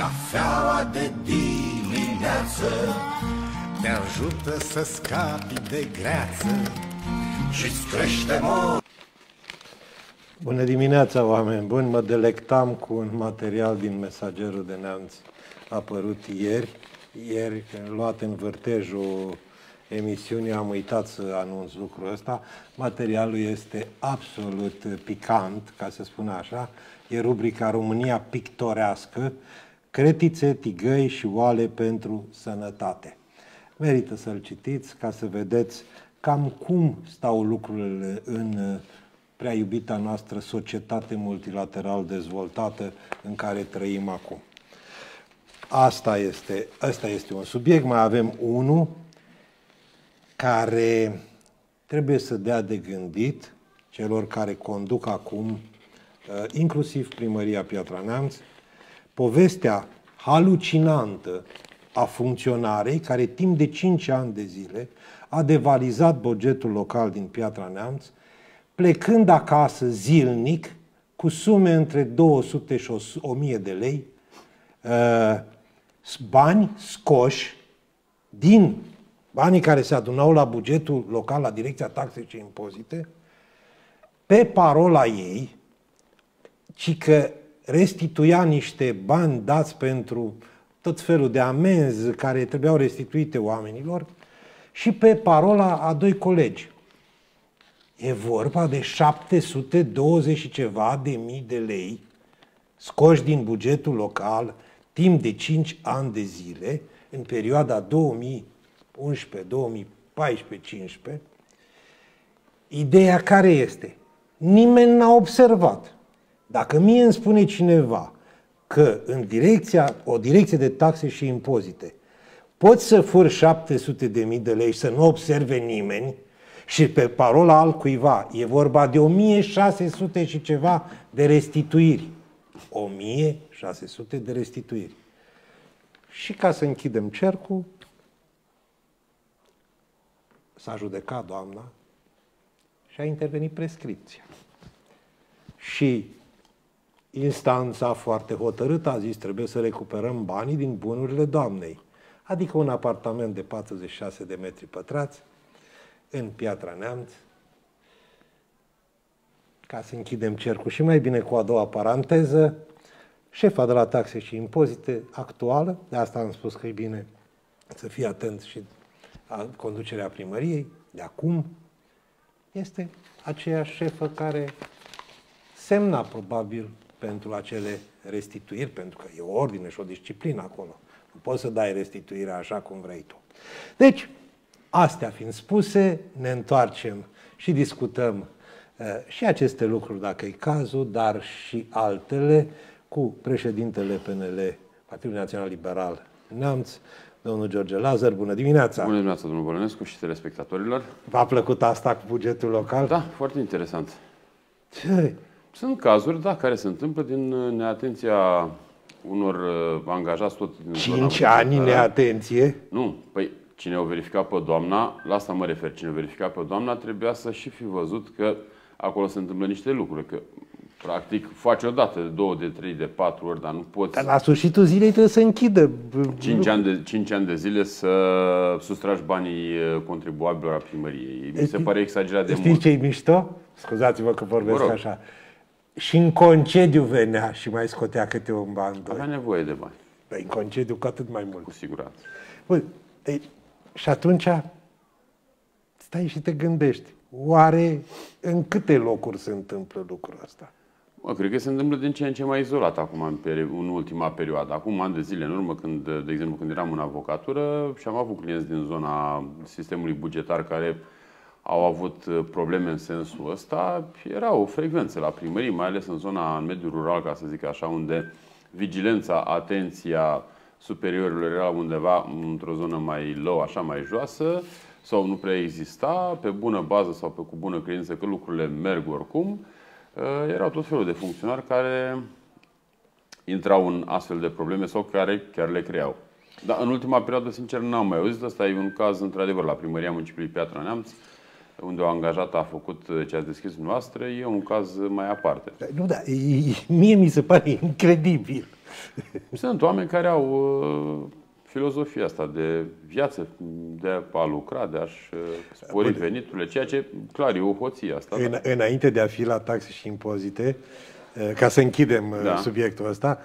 Cafeaua de dimineață Te ajută să scapi de greață Și-ți crește mor Bună dimineața, oameni buni! Mă delectam cu un material din Mesagerul de Neamț apărut ieri. Ieri, luat în vârtejul emisiunii, am uitat să anunț lucrul ăsta. Materialul este absolut picant, ca să spun așa. E rubrica România pictorească, cretițe, tigăi și oale pentru sănătate. Merită să-l citiți ca să vedeți cam cum stau lucrurile în prea iubita noastră societate multilateral dezvoltată în care trăim acum. Asta este, asta este un subiect. Mai avem unul care trebuie să dea de gândit celor care conduc acum, uh, inclusiv primăria Piatra Neamț, povestea halucinantă a funcționarei care timp de 5 ani de zile a devalizat bugetul local din Piatra Neamț, plecând acasă zilnic cu sume între 200 și 1000 de lei, uh, bani scoși din banii care se adunau la bugetul local, la Direcția Taxe și Impozite, pe parola ei, ci că restituia niște bani dați pentru tot felul de amenzi care trebuiau restituite oamenilor și pe parola a doi colegi. E vorba de 720 și ceva de mii de lei scoși din bugetul local timp de 5 ani de zile, în perioada 2011, 2014, 15, ideea care este? Nimeni n-a observat. Dacă mie îmi spune cineva că în direcția, o direcție de taxe și impozite poți să furi 700 de mii de lei și să nu observe nimeni și pe parola altcuiva e vorba de 1600 și ceva de restituiri. 1600 de restituiri. Și ca să închidem cercul, s-a judecat doamna și a intervenit prescripția. Și instanța foarte hotărâtă a zis trebuie să recuperăm banii din bunurile doamnei. Adică un apartament de 46 de metri pătrați în Piatra Neamț, ca să închidem cercul și mai bine cu a doua paranteză, șefa de la taxe și impozite actuală, de asta am spus că e bine să fie atent și a conducerea primăriei, de acum, este aceeași șefă care semna probabil pentru acele restituiri, pentru că e o ordine și o disciplină acolo. Nu poți să dai restituirea așa cum vrei tu. Deci, astea fiind spuse, ne întoarcem și discutăm uh, și aceste lucruri, dacă e cazul, dar și altele, cu președintele PNL, Partidul Național Liberal Neamț, domnul George Lazar. Bună dimineața! Bună dimineața, domnul Bălănescu și telespectatorilor. V-a plăcut asta cu bugetul local? Da, foarte interesant. Ce? Sunt cazuri, da, care se întâmplă din uh, neatenția unor uh, angajați tot din Cinci ani neatenție? Nu, păi cine o verifica pe doamna, la asta mă refer, cine o verifica pe doamna trebuia să și fi văzut că acolo se întâmplă niște lucruri, că practic faci o dată, de două, de trei, de patru ori, dar nu poți... Dar la sfârșitul zilei trebuie să închidă. Cinci ani, de, cinci ani de zile să sustragi banii uh, contribuabilor a primăriei. Mi se pare exagerat de Știți mult. ce-i mișto? Scuzați-vă că vorbesc Vă rog. așa. Și în concediu venea și mai scotea câte un ban, Avea doi. nevoie de bani, Dar în concediu cu atât mai mult. cu siguranță. Bun, ei, și atunci stai și te gândești, oare în câte locuri se întâmplă lucrul ăsta? Mă, cred că se întâmplă din ce în ce mai izolat acum, în, peri- în ultima perioadă. Acum, ani de zile în urmă, când, de exemplu, când eram în avocatură și am avut clienți din zona sistemului bugetar care au avut uh, probleme în sensul ăsta, era o frecvență la primării, mai ales în zona, în mediul rural, ca să zic așa, unde vigilența, atenția superiorilor era undeva într-o zonă mai low, așa mai joasă, sau nu prea exista, pe bună bază sau pe cu bună credință că lucrurile merg oricum. Uh, Erau tot felul de funcționari care intrau în astfel de probleme sau care chiar le creau. Dar în ultima perioadă, sincer, n-am mai auzit. Asta e un caz, într-adevăr, la primăria municipiului Piatra Neamț, unde o angajată a făcut uh, ce ați descris dumneavoastră, e un caz mai aparte. Nu, da, e- mie mi se pare incredibil Sunt oameni care au uh, filozofia asta de viață, de a lucra, de a-și uh, spori veniturile, ceea ce, clar, e o hoție asta. În, înainte de a fi la taxe și impozite, uh, ca să închidem uh, da. subiectul ăsta,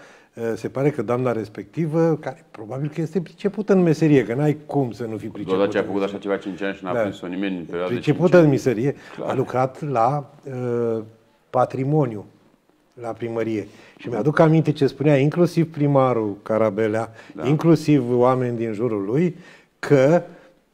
se pare că doamna respectivă, care probabil că este pricepută în meserie, că n-ai cum să nu fii pricepută. Doar ce a făcut așa ceva 5 ani și n-a da. prins-o nimeni în perioada Pricepută în meserie, Clar. a lucrat la uh, patrimoniu la primărie. Și mi-aduc aminte ce spunea inclusiv primarul Carabelea, da. inclusiv oameni din jurul lui, că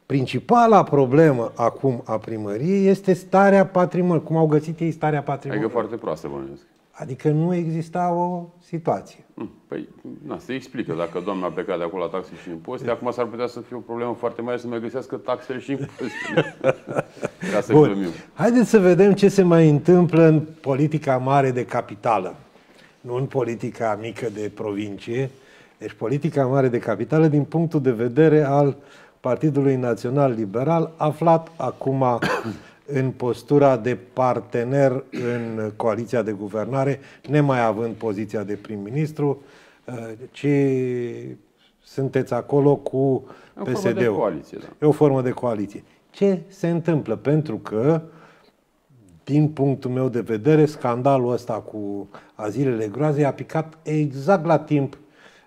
principala problemă acum a primăriei este starea patrimoniului. Cum au găsit ei starea patrimoniului? Adică foarte proastă, bănuiesc. Adică nu exista o situație. Hm, păi, na, se explică. Dacă doamna a plecat de acolo la taxe și impozite, acum s-ar putea să fie o problemă foarte mare să mai găsească taxele și impozitele. Ca să Bun. Glumim. Haideți să vedem ce se mai întâmplă în politica mare de capitală. Nu în politica mică de provincie. Deci politica mare de capitală din punctul de vedere al Partidului Național Liberal, aflat acum în postura de partener în coaliția de guvernare, nemai având poziția de prim-ministru, uh, ci sunteți acolo cu PSD-ul. Da. E o formă de coaliție. Ce se întâmplă? Pentru că, din punctul meu de vedere, scandalul ăsta cu azilele groazei a picat exact la timp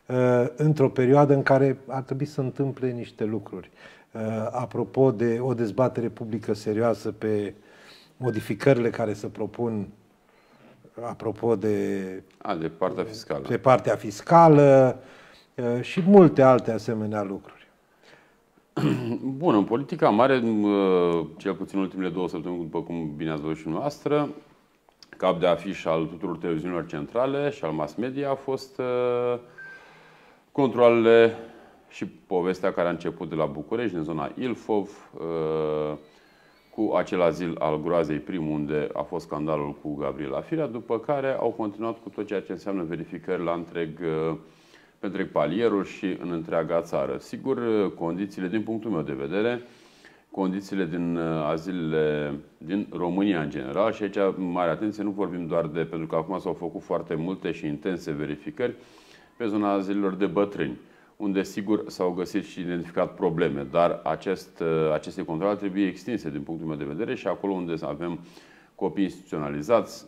uh, într-o perioadă în care ar trebui să întâmple niște lucruri. Uh, apropo de o dezbatere publică serioasă pe modificările care se propun apropo de, A, de partea fiscală. De partea fiscală uh, și multe alte asemenea lucruri. Bun, în politica mare, uh, cel puțin ultimele două săptămâni, după cum bine ați văzut și noastră, cap de afiș al tuturor televiziunilor centrale și al mass media a fost controlele și povestea care a început de la București, din zona Ilfov, uh, cu acel azil al groazei prim, unde a fost scandalul cu Gabriela Firea, după care au continuat cu tot ceea ce înseamnă verificări la întreg, uh, pe întreg palierul și în întreaga țară. Sigur, uh, condițiile, din punctul meu de vedere, condițiile din azilele din România în general și aici, mare atenție, nu vorbim doar de, pentru că acum s-au făcut foarte multe și intense verificări pe zona azilelor de bătrâni unde sigur s-au găsit și identificat probleme, dar acest, uh, aceste controle trebuie extinse din punctul meu de vedere și acolo unde avem copii instituționalizați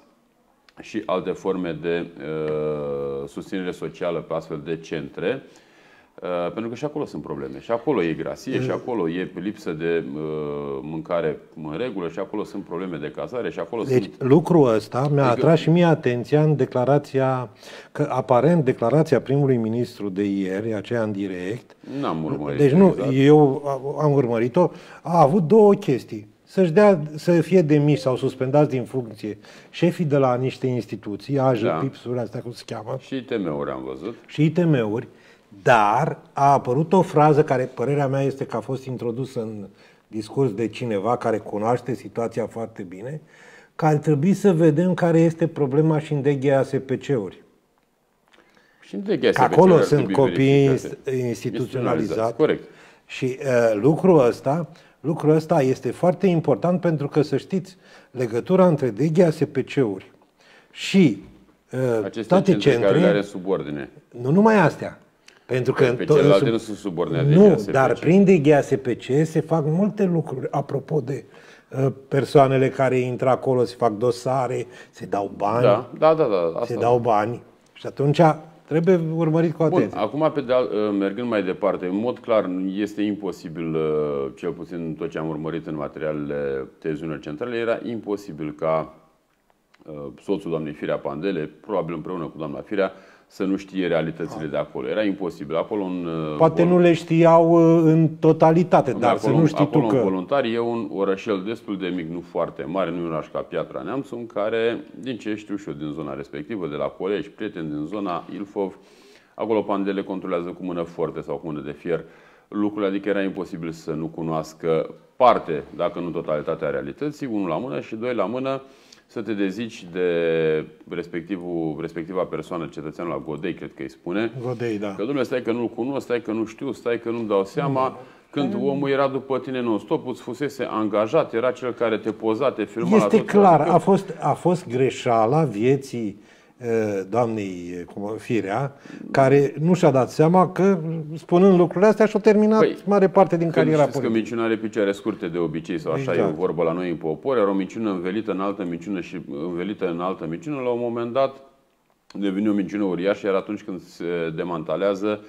și alte forme de uh, susținere socială pe astfel de centre, Uh, pentru că și acolo sunt probleme. Și acolo e grasie, și acolo e lipsă de uh, mâncare în regulă, și acolo sunt probleme de cazare, și acolo deci, sunt... lucrul ăsta mi-a adică... atras și mie atenția în declarația, că aparent declarația primului ministru de ieri, aceea în direct... N-am urmărit. Deci nu, exact. eu am urmărit-o, a avut două chestii. Să-și dea, să fie demis sau suspendați din funcție șefii de la niște instituții, AJ, da. PIPS-uri, astea cum se cheamă. Și ITM-uri am văzut. Și ITM-uri. Dar a apărut o frază care, părerea mea, este că a fost introdusă în discurs de cineva care cunoaște situația foarte bine, că ar trebui să vedem care este problema și în DGASPC-uri. Și în DGASPC acolo sunt copii instituționalizați. Corect. Și uh, lucrul ăsta, lucrul ăsta este foarte important pentru că, să știți, legătura între DGASPC-uri și uh, Aceste toate centre, care le are subordine. Nu numai astea. Pentru că pe celelalte sub... nu sunt subordonate Nu, DGASPC. dar prin DGASPC se fac multe lucruri. Apropo de uh, persoanele care intră acolo, se fac dosare, se dau bani. Da, da, da. da asta se dau bani. Și atunci trebuie urmărit cu atenție. Bun, acum, pe de al, uh, mergând mai departe, în mod clar este imposibil, uh, cel puțin tot ce am urmărit în materialele televiziunilor centrale, era imposibil ca soțul doamnei Firea Pandele, probabil împreună cu doamna Firea, să nu știe realitățile de acolo. Era imposibil. Acolo un uh, Poate vol... nu le știau uh, în totalitate, dar acolo, să nu știi acolo tu că... voluntar e un orășel destul de mic, nu foarte mare, nu e un oraș ca Piatra Neamț, în care, din ce știu și eu din zona respectivă, de la colegi, prieteni din zona Ilfov, acolo pandele controlează cu mână foarte sau cu mână de fier lucrurile, adică era imposibil să nu cunoască parte, dacă nu totalitatea realității, unul la mână și doi la mână, să te dezici de respectivul, respectiva persoană, cetățean la Godei, cred că îi spune. Godei, da. Că, domnule, stai că nu-l cunosc, stai că nu știu, stai că nu-mi dau seama. Când omul era după tine non-stop, îți fusese angajat, era cel care te poza, te filma Este la tot clar, a fost, a fost greșeala vieții doamnei Firea, care nu și-a dat seama că, spunând lucrurile astea, și-a terminat păi, mare parte din cariera politică. că minciuna are picioare scurte de obicei, sau așa exact. e o vorbă la noi în popor, era o minciună învelită în altă minciună și învelită în altă minciună, la un moment dat devine o minciună uriașă, iar atunci când se demantalează,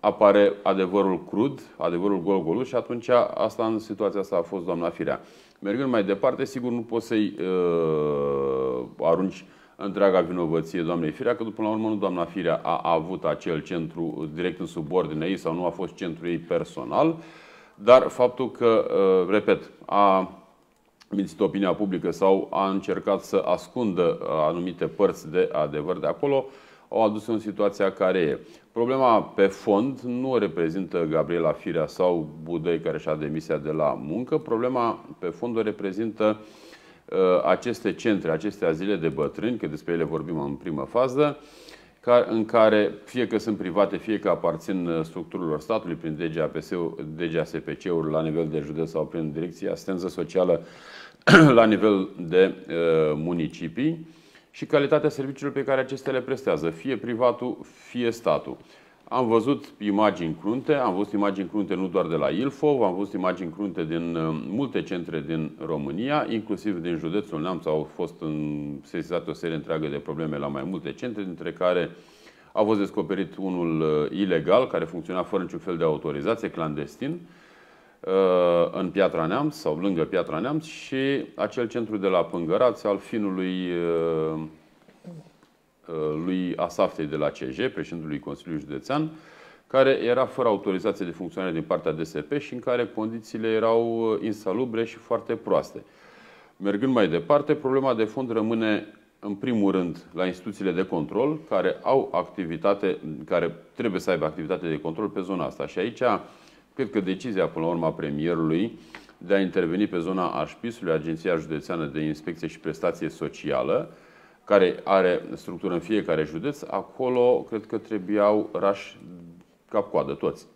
apare adevărul crud, adevărul gol-golul și atunci asta în situația asta a fost doamna Firea. Mergând mai departe, sigur nu poți să-i uh, arunci întreaga vinovăție doamnei Firea, că după la urmă nu doamna Firea a avut acel centru direct în subordine ei sau nu a fost centru ei personal, dar faptul că, uh, repet, a mințit opinia publică sau a încercat să ascundă anumite părți de adevăr de acolo, au adus în situația care e. Problema pe fond nu o reprezintă Gabriela Firea sau Budăi care și-a demisia de la muncă. Problema pe fond o reprezintă uh, aceste centre, aceste azile de bătrâni, că despre ele vorbim în primă fază, în care fie că sunt private, fie că aparțin uh, structurilor statului prin DGASPC-uri la nivel de județ sau prin Direcția Asistență Socială la nivel de uh, municipii și calitatea serviciilor pe care acestea le prestează, fie privatul, fie statul. Am văzut imagini crunte, am văzut imagini crunte nu doar de la Ilfov, am văzut imagini crunte din uh, multe centre din România, inclusiv din județul Neamț au fost sesizate o serie întreagă de probleme la mai multe centre, dintre care a fost descoperit unul uh, ilegal, care funcționa fără niciun fel de autorizație, clandestin, uh, în Piatra Neamț sau lângă Piatra Neamț și acel centru de la Pângărați al finului Uh, lui Asaftei de la CJ, președintelui Consiliului Județean, care era fără autorizație de funcționare din partea DSP și în care condițiile erau uh, insalubre și foarte proaste. Mergând mai departe, problema de fond rămâne în primul rând la instituțiile de control care au activitate, care trebuie să aibă activitate de control pe zona asta. Și aici cred că decizia până la urmă a premierului de a interveni pe zona AșPIS-ului, Agenția Județeană de Inspecție și Prestație Socială, care are structură în fiecare județ, acolo cred că trebuiau rași cap-coadă toți.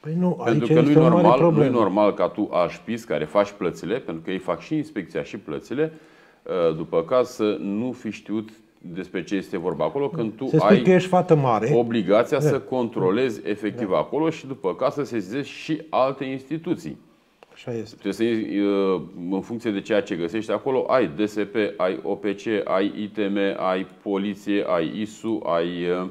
Păi nu, pentru că nu e normal, nu normal ca tu așpis care faci plățile, pentru că ei fac și inspecția și plățile, uh, după caz să nu fi știut despre ce este vorba acolo, când tu Se ai că ești fată mare. obligația da. să controlezi efectiv da. acolo și după caz să sezizezi și alte instituții. Așa este. Trebuie să iei, uh, în funcție de ceea ce găsești acolo, ai DSP, ai OPC, ai ITM, ai poliție, ai ISU, ai uh,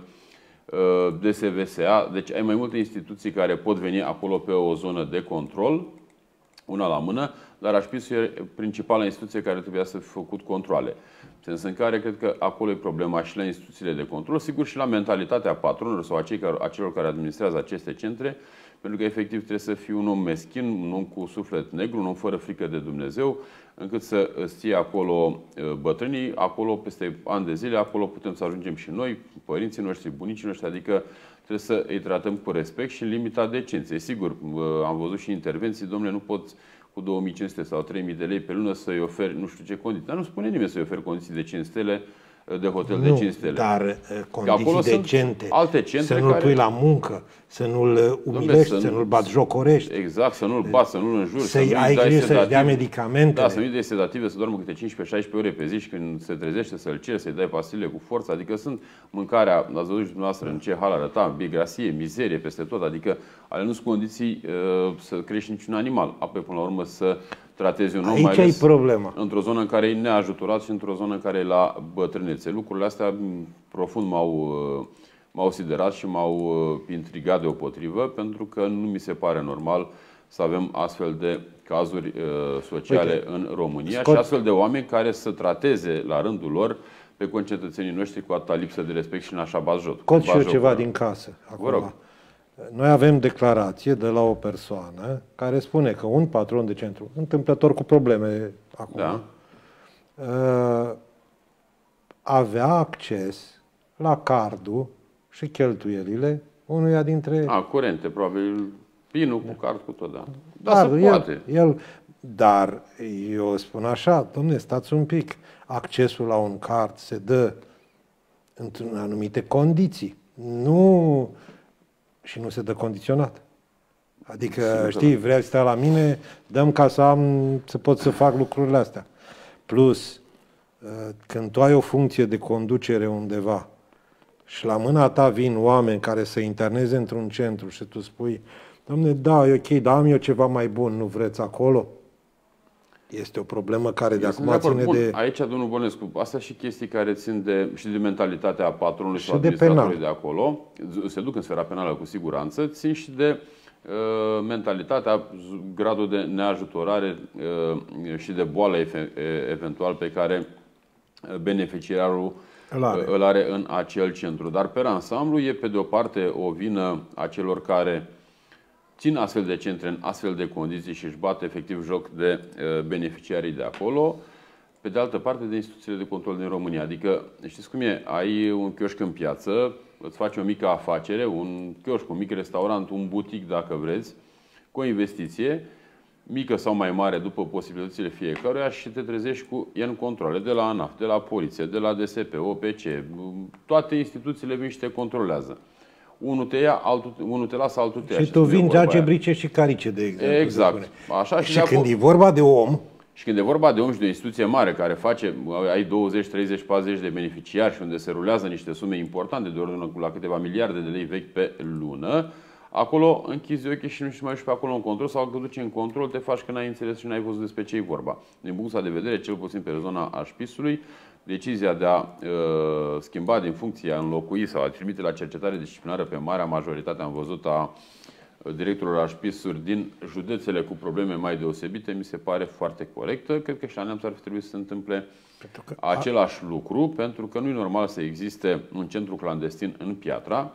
uh, DSVSA. Deci ai mai multe instituții care pot veni acolo pe o zonă de control, una la mână, dar aș fi e principala instituție care trebuia să fi făcut controle. Sens în care cred că acolo e problema și la instituțiile de control, sigur și la mentalitatea patronilor sau a celor care administrează aceste centre, pentru că efectiv trebuie să fii un om meschin, un om cu suflet negru, un om fără frică de Dumnezeu, încât să îți ții acolo bătrânii, acolo peste ani de zile, acolo putem să ajungem și noi, părinții noștri, bunicii noștri, adică trebuie să îi tratăm cu respect și în limita decenței. Sigur, am văzut și intervenții, domnule, nu poți cu 2500 sau 3000 de lei pe lună să-i oferi nu știu ce condiții. Dar nu spune nimeni să-i oferi condiții de 5 stele de hotel nu, de 5 stele. dar uh, condiții decente, alte centre să nu-l care... pui la muncă, să nu-l uh, umilești, să, să nu-l bați jocorești. Exact, să nu-l bați, să nu-l înjuri, să-i să ai grijă să-i dea medicamente. Da, să nu-i dai sedative, să doarmă câte 15-16 ore pe zi și când se trezește să-l ceri, să-i dai pastile cu forță. Adică sunt mâncarea, ați văzut și dumneavoastră în ce hal arăta, bigrasie, mizerie peste tot, adică ale nu sunt condiții uh, să crești niciun animal. Apoi, până la urmă, să tratezi un om, Aici mai ales problema. într-o zonă în care e neajutorat și într-o zonă în care e la bătrânețe. Lucrurile astea profund m-au, m-au siderat și m-au uh, intrigat deopotrivă, pentru că nu mi se pare normal să avem astfel de cazuri uh, sociale Uite, în România scot... și astfel de oameni care să trateze la rândul lor pe concetățenii noștri cu atâta lipsă de respect și în așa bazjot. Scot și eu ceva din casă. Acum. Vă rog. Noi avem declarație de la o persoană care spune că un patron de centru, întâmplător cu probleme acum, da. Uh, avea acces la cardul și cheltuielile unuia dintre... A, curente, probabil pinul cu card cu tot, da. Da, dar se poate. El, el, dar eu spun așa, domne, stați un pic, accesul la un card se dă într-un anumite condiții. Nu și nu se dă condiționat. Adică, Sigur știi, vrea să stea la mine, dăm ca să am, să pot să fac lucrurile astea. Plus, când tu ai o funcție de conducere undeva și la mâna ta vin oameni care să interneze într-un centru și tu spui, domne, da, e ok, dar am eu ceva mai bun, nu vreți acolo? Este o problemă care de acum ține bun. de... Aici, domnul Bănescu, asta și chestii care țin de, și de mentalitatea patronului și, și administratorului de, de acolo, se duc în sfera penală cu siguranță, țin și de uh, mentalitatea, gradul de neajutorare uh, și de boală eventual pe care beneficiarul îl are. îl are în acel centru. Dar pe ansamblu e pe de o parte o vină a celor care țin astfel de centre în astfel de condiții și își bat efectiv joc de beneficiarii de acolo, pe de altă parte de instituțiile de control din România. Adică, știți cum e, ai un chioșc în piață, îți faci o mică afacere, un chioșc, un mic restaurant, un butic dacă vreți, cu o investiție, mică sau mai mare după posibilitățile fiecăruia și te trezești cu N controle de la ANAF, de la poliție, de la DSP, OPC, toate instituțiile vin și te controlează. Unul te ia, altul, unul te lasă, altul te ia. Și tu vin ce brice și carice, de exemplu. Exact. Așa și, și când e vorba de om, și când e vorba de om și de o instituție mare care face, ai 20, 30, 40 de beneficiari și unde se rulează niște sume importante de ordine la câteva miliarde de lei vechi pe lună, Acolo închizi ochii și nu știi mai ești pe acolo în control sau că duci în control, te faci că n-ai înțeles și n-ai văzut despre ce e vorba. Din punctul de vedere, cel puțin pe zona așpisului, decizia de a uh, schimba din funcție, a înlocui sau a trimite la cercetare disciplinară pe marea majoritate, am văzut a directorilor așpisuri din județele cu probleme mai deosebite, mi se pare foarte corectă. Cred că și la Neamț ar fi trebuit să se întâmple același lucru, pentru că nu e normal să existe un centru clandestin în Piatra,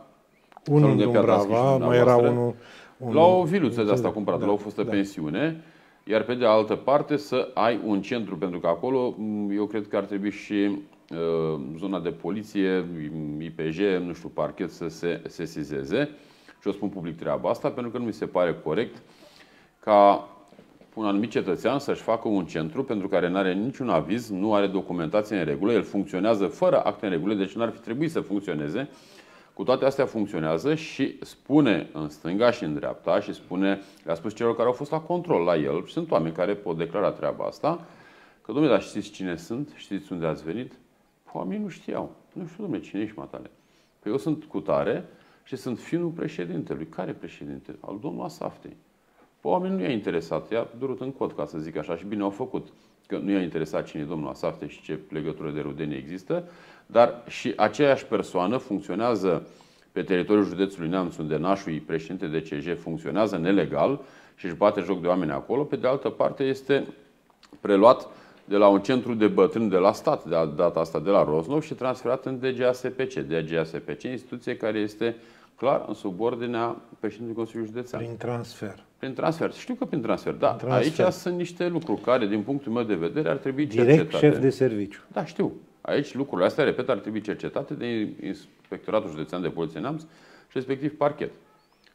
unul în Dumbrava, mai era unul... unul la o viluță de asta cumpărat, da, la o fostă da. pensiune, iar pe de altă parte să ai un centru, pentru că acolo eu cred că ar trebui și uh, zona de poliție, IPJ, nu știu, parchet să se sesizeze. Și o spun public treaba asta, pentru că nu mi se pare corect ca un anumit cetățean să-și facă un centru pentru care nu are niciun aviz, nu are documentație în regulă, el funcționează fără acte în regulă, deci nu ar fi trebuit să funcționeze cu toate astea funcționează și spune în stânga și în dreapta și spune, le-a spus celor care au fost la control la el, și sunt oameni care pot declara treaba asta, că, domnule, dar știți cine sunt? Știți unde ați venit? Oamenii nu știau. Nu știu, domnule, cine ești, matale? Păi eu sunt cu tare și sunt finul președintelui. Care președinte? Al domnului Asaftei. Păi oamenii nu i-a interesat, i-a durut în cod, ca să zic așa, și bine au făcut. Că nu i-a interesat cine e domnul Asafte și ce legătură de rudenie există, dar și aceeași persoană funcționează pe teritoriul județului Neamț, unde nașul președinte de CJ funcționează nelegal și își bate joc de oameni acolo. Pe de altă parte, este preluat de la un centru de bătrân de la stat, de data asta de la Roznov și transferat în DGASPC. DGASPC, instituție care este clar în subordinea președintelui Consiliului Județean. Prin transfer. Prin transfer. Știu că prin transfer, da. Prin transfer. Aici sunt niște lucruri care, din punctul meu de vedere, ar trebui Direct cercetate. șef de serviciu. Da, știu. Aici lucrurile astea, repet, ar trebui cercetate de Inspectoratul Județean de Poliție Neamț și respectiv parchet.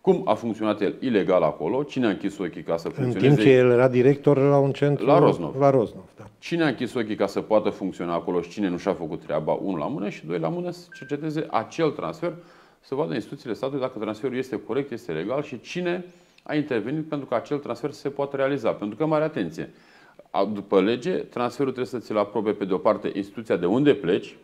Cum a funcționat el ilegal acolo? Cine a închis ochii ca să funcționeze? În timp ce el era director la un centru... La Roznov. La Roznov, da. Cine a închis ochii ca să poată funcționa acolo și cine nu și-a făcut treaba, unul la mână și doi la mână să cerceteze acel transfer, să vadă instituțiile statului dacă transferul este corect, este legal și cine a intervenit pentru că acel transfer se poate realiza. Pentru că, mare atenție, după lege, transferul trebuie să ți-l aprobe pe de o parte instituția de unde pleci.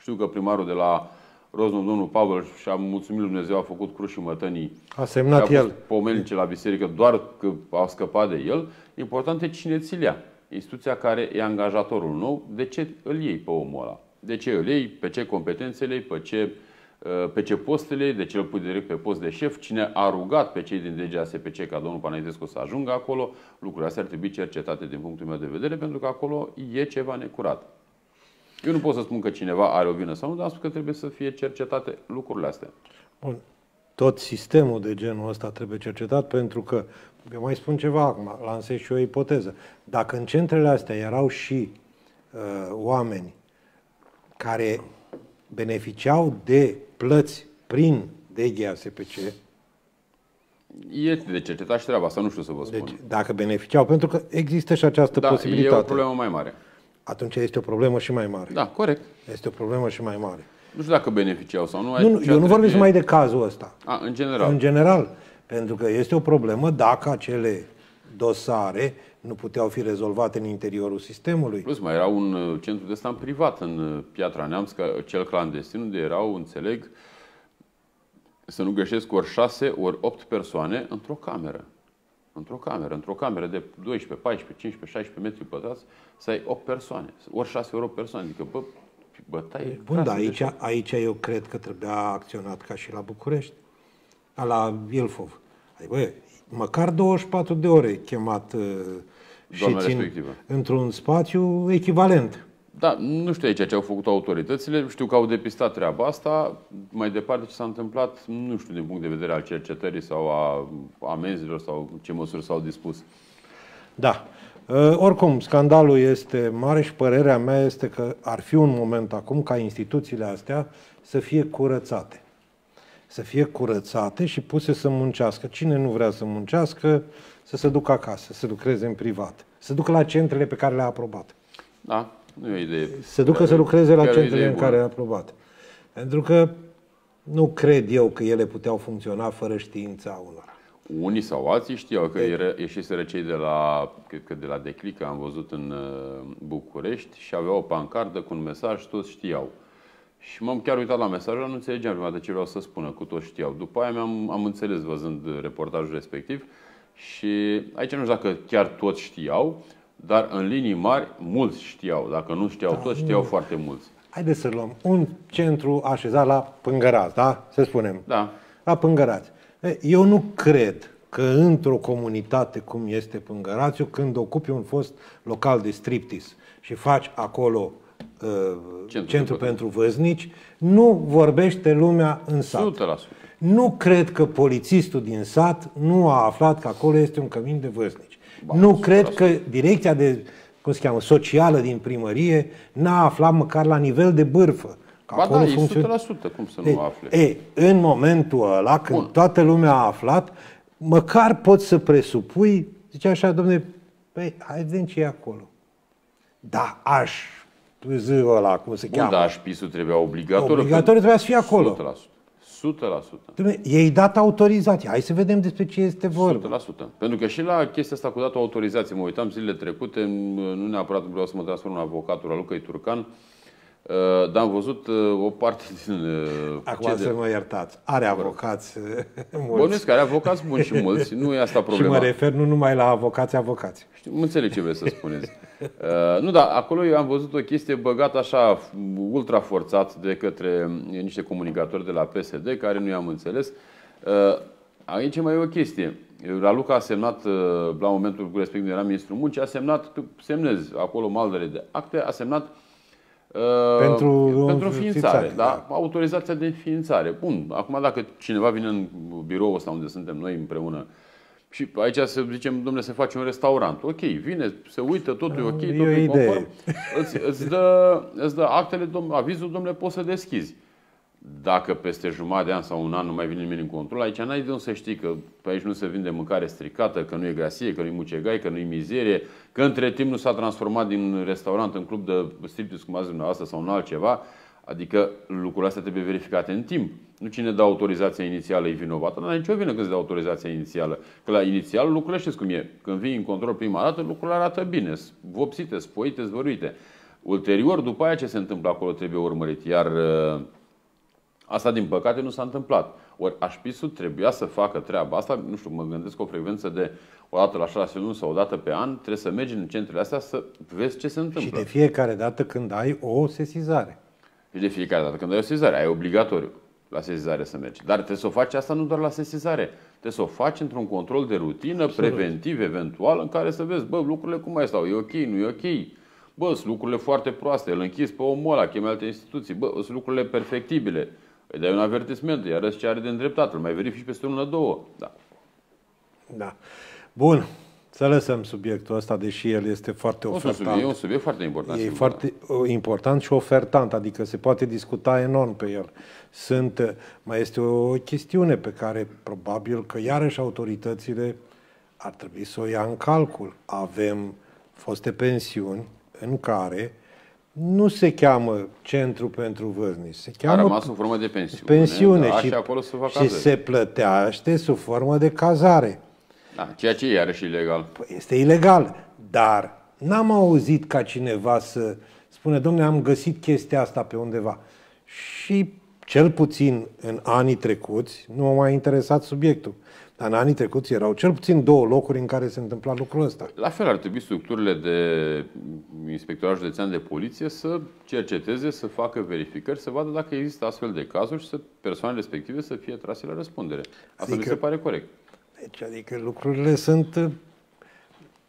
Știu că primarul de la Roznov, domnul Pavel, și a mulțumit Lui Dumnezeu, a făcut cruci și mătănii. A semnat a el. pomenice la biserică doar că a scăpat de el. Important e cine ți ia. Instituția care e angajatorul nou, de ce îl iei pe omul ăla? De ce îl iei? Pe ce competențe îl Pe ce Uh, pe ce postele, de ce îl pui direct pe post de șef, cine a rugat pe cei din DGASPC ca domnul Panaitescu să ajungă acolo, lucrurile astea ar trebui cercetate din punctul meu de vedere, pentru că acolo e ceva necurat. Eu nu pot să spun că cineva are o vină sau nu, dar spun că trebuie să fie cercetate lucrurile astea. Bun. Tot sistemul de genul ăsta trebuie cercetat pentru că, eu mai spun ceva acum, lansez și o ipoteză. Dacă în centrele astea erau și uh, oameni care beneficiau de plăți prin DGASPC. E de cercetat și treaba asta, nu știu să vă spun. Deci, dacă beneficiau, pentru că există și această da, posibilitate. e o problemă mai mare. Atunci este o problemă și mai mare. Da, corect. Este o problemă și mai mare. Nu știu dacă beneficiau sau nu. nu, nu eu nu vorbesc mai de cazul ăsta. A, în general. În general. Pentru că este o problemă dacă acele dosare nu puteau fi rezolvate în interiorul sistemului. Plus, mai era un uh, centru de stat privat în uh, Piatra Neamț, cel clandestin, unde erau, înțeleg, să nu greșesc, ori șase, ori opt persoane într-o cameră. Într-o cameră, într-o cameră de 12, 14, 15, 16 metri pătrați, să ai 8 persoane, ori 6, ori 8 persoane. Adică, bă, bătaie Bun, dar aici, aici eu cred că trebuia acționat ca și la București, la Ilfov. Adică, bă, măcar 24 de ore chemat uh, și țin într-un spațiu echivalent. Da, nu știu aici ce au făcut autoritățile, știu că au depistat treaba asta, mai departe ce s-a întâmplat, nu știu din punct de vedere al cercetării sau a amenzilor sau ce măsuri s-au dispus. Da. Uh, oricum, scandalul este mare și părerea mea este că ar fi un moment acum ca instituțiile astea să fie curățate. Să fie curățate și puse să muncească. Cine nu vrea să muncească, să se ducă acasă, să lucreze în privat. Să ducă la centrele pe care le-a aprobat. Da, nu e o idee. Să ducă să lucreze la centrele în care a aprobat. Pentru că nu cred eu că ele puteau funcționa fără știința unora. Unii sau alții știau că ieșiseră cei de la, cred că de la Declică, am văzut în uh, București și aveau o pancardă cu un mesaj, toți știau. Și m-am chiar uitat la mesaj, nu înțelegeam prima de ce vreau să spună, cu toți știau. După aia am am înțeles văzând reportajul respectiv și aici nu știu dacă chiar toți știau, dar în linii mari mulți știau. Dacă nu știau da, toți, știau nu. foarte mulți. Haideți să luăm un centru așezat la Pângărați, da? Să spunem. Da. La Pângărați. Eu nu cred că într-o comunitate cum este Pângărațiu, când ocupi un fost local de striptis și faci acolo uh, centru, centru pentru văznici, nu vorbește lumea în sat. 100%. Nu cred că polițistul din sat nu a aflat că acolo este un cămin de văznici. Ba, nu cred că direcția de cum se cheamă, socială din primărie n-a aflat măcar la nivel de bârfă Că ba da, e 100%, cum să nu afle? E, în momentul ăla, când Bun. toată lumea a aflat, măcar poți să presupui, zice așa, domne, păi, hai vedem ce e acolo. Da, aș, zâul ăla, cum se Bun, cheamă. da, aș pisul trebuia obligatoriu. Obligatoriu trebuia să fie acolo. 100%. 100%. Dom'le, ei dat autorizație. Hai să vedem despre ce este vorba. 100%. Pentru că și la chestia asta cu dat autorizație, mă uitam zilele trecute, nu neapărat vreau să mă transform în avocatul la Lucăi Turcan, Uh, dar am văzut uh, o parte din... Uh, Acum să mă iertați. Are avocați mulți. Bănuiesc că are avocați buni și mulți. Nu e asta problema. și mă refer nu numai la avocați, avocați. Știu, înțeleg ce vreți să spuneți. Uh, nu, dar acolo eu am văzut o chestie băgată așa ultra forțat de către niște comunicatori de la PSD, care nu i-am înțeles. Uh, aici mai e o chestie. Raluca a semnat, la momentul respectiv era ministrul muncii, a semnat, semnez acolo maldere de acte, a semnat pentru, pentru înființare, da? da? Autorizația de înființare. Bun, acum dacă cineva vine în biroul ăsta unde suntem noi împreună și aici să zicem, domnule, se face un restaurant. Ok, vine, se uită, totul e ok, totul e conform. Îți, îți, dă, îți dă actele, dom- avizul, domnule, poți să deschizi. Dacă peste jumătate de an sau un an nu mai vine nimeni în control, aici n-ai de unde să știi că pe aici nu se vinde mâncare stricată, că nu e grasie, că nu e mucegai, că nu e mizerie, că între timp nu s-a transformat din restaurant în club de striptease, cum ați dumneavoastră, sau în altceva. Adică lucrurile astea trebuie verificate în timp. Nu cine dă autorizația inițială e vinovat. Nu are nicio vină când se dă autorizația inițială. Că la inițial lucrurile știți cum e. Când vii în control prima dată, lucrurile arată bine. Vopsite, spoite, zvăruite. Ulterior, după aia ce se întâmplă acolo trebuie urmărit. Iar uh, Asta, din păcate, nu s-a întâmplat. Ori așpisul trebuia să facă treaba asta, nu știu, mă gândesc o frecvență de o dată la șase luni sau o dată pe an, trebuie să mergi în centrele astea să vezi ce se întâmplă. Și de fiecare dată când ai o sesizare. Și de fiecare dată când ai o sesizare, ai obligatoriu la sesizare să mergi. Dar trebuie să o faci asta nu doar la sesizare. Trebuie să o faci într-un control de rutină, Absolut. preventiv, eventual, în care să vezi, bă, lucrurile cum mai stau, e ok, nu e ok. Bă, sunt lucrurile foarte proaste, îl închizi pe omul ăla, chemi alte instituții, bă, sunt lucrurile perfectibile. Îi dai un avertisment, iar ce are de îndreptat, îl mai verifici peste lună, două. Da. Da. Bun. Să lăsăm subiectul ăsta, deși el este foarte ofertant. E un subiect foarte important. E foarte da. important și ofertant, adică se poate discuta enorm pe el. Sunt, mai este o chestiune pe care probabil că iarăși autoritățile ar trebui să o ia în calcul. Avem foste pensiuni în care nu se cheamă centru pentru văznici, se cheamă a rămas sub formă de pensiune, pensiune da, și, și, acolo se, și se plătește sub formă de cazare. Da, ceea ce e iarăși ilegal. Păi este ilegal, Dar n-am auzit ca cineva să spune, domnule, am găsit chestia asta pe undeva. Și cel puțin în anii trecuți, nu m-a mai interesat subiectul. Dar în anii trecuți erau cel puțin două locuri în care se întâmpla lucrul ăsta. La fel ar trebui structurile de inspectorat județean de poliție să cerceteze, să facă verificări, să vadă dacă există astfel de cazuri și să persoanele respective să fie trase la răspundere. Asta adică, mi se pare corect. Deci, adică lucrurile sunt...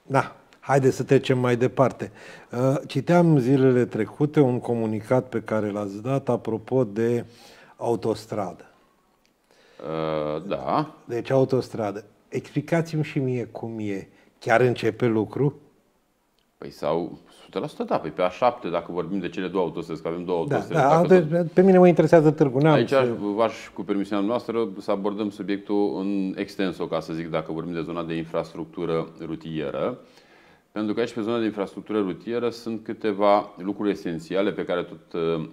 Da, haideți să trecem mai departe. Uh, citeam zilele trecute un comunicat pe care l-ați dat apropo de autostradă. Uh, da. Deci autostradă. Explicați-mi și mie cum e. Chiar începe lucru? Păi sau 100% da, păi pe A7, dacă vorbim de cele două autostrăzi, că avem două da, autostrăzi. Da, dacă tot... pe mine mă interesează Târgu Neamț. Aici aș, aș, cu permisiunea noastră, să abordăm subiectul în extenso, ca să zic, dacă vorbim de zona de infrastructură rutieră. Pentru că aici, pe zona de infrastructură rutieră, sunt câteva lucruri esențiale pe care tot uh,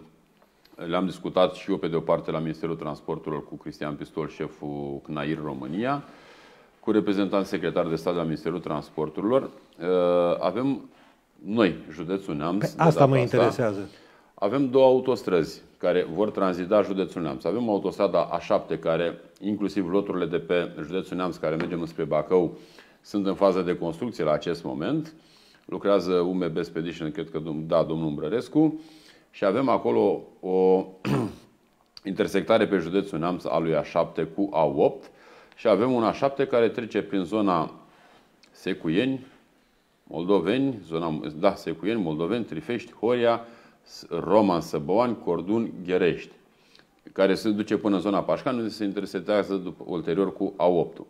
le-am discutat și eu pe de o parte la Ministerul Transporturilor cu Cristian Pistol, șeful CNAIR România, cu reprezentant secretar de stat la Ministerul Transporturilor. Uh, avem noi, județul Neamț. Pe asta mă interesează. avem două autostrăzi care vor tranzita județul Neamț. Avem autostrada A7 care, inclusiv loturile de pe județul Neamț care mergem spre Bacău, sunt în fază de construcție la acest moment. Lucrează UMB Spedition, cred că da, domnul Umbrărescu și avem acolo o intersectare pe județul Neamț a lui A7 cu A8 și avem un A7 care trece prin zona Secuieni, Moldoveni, zona, da, Secuieni, Moldoveni, Trifești, Horia, Roman, Săbăoani, Cordun, Gherești, care se duce până în zona Pașcan, unde se intersectează după, ulterior cu A8.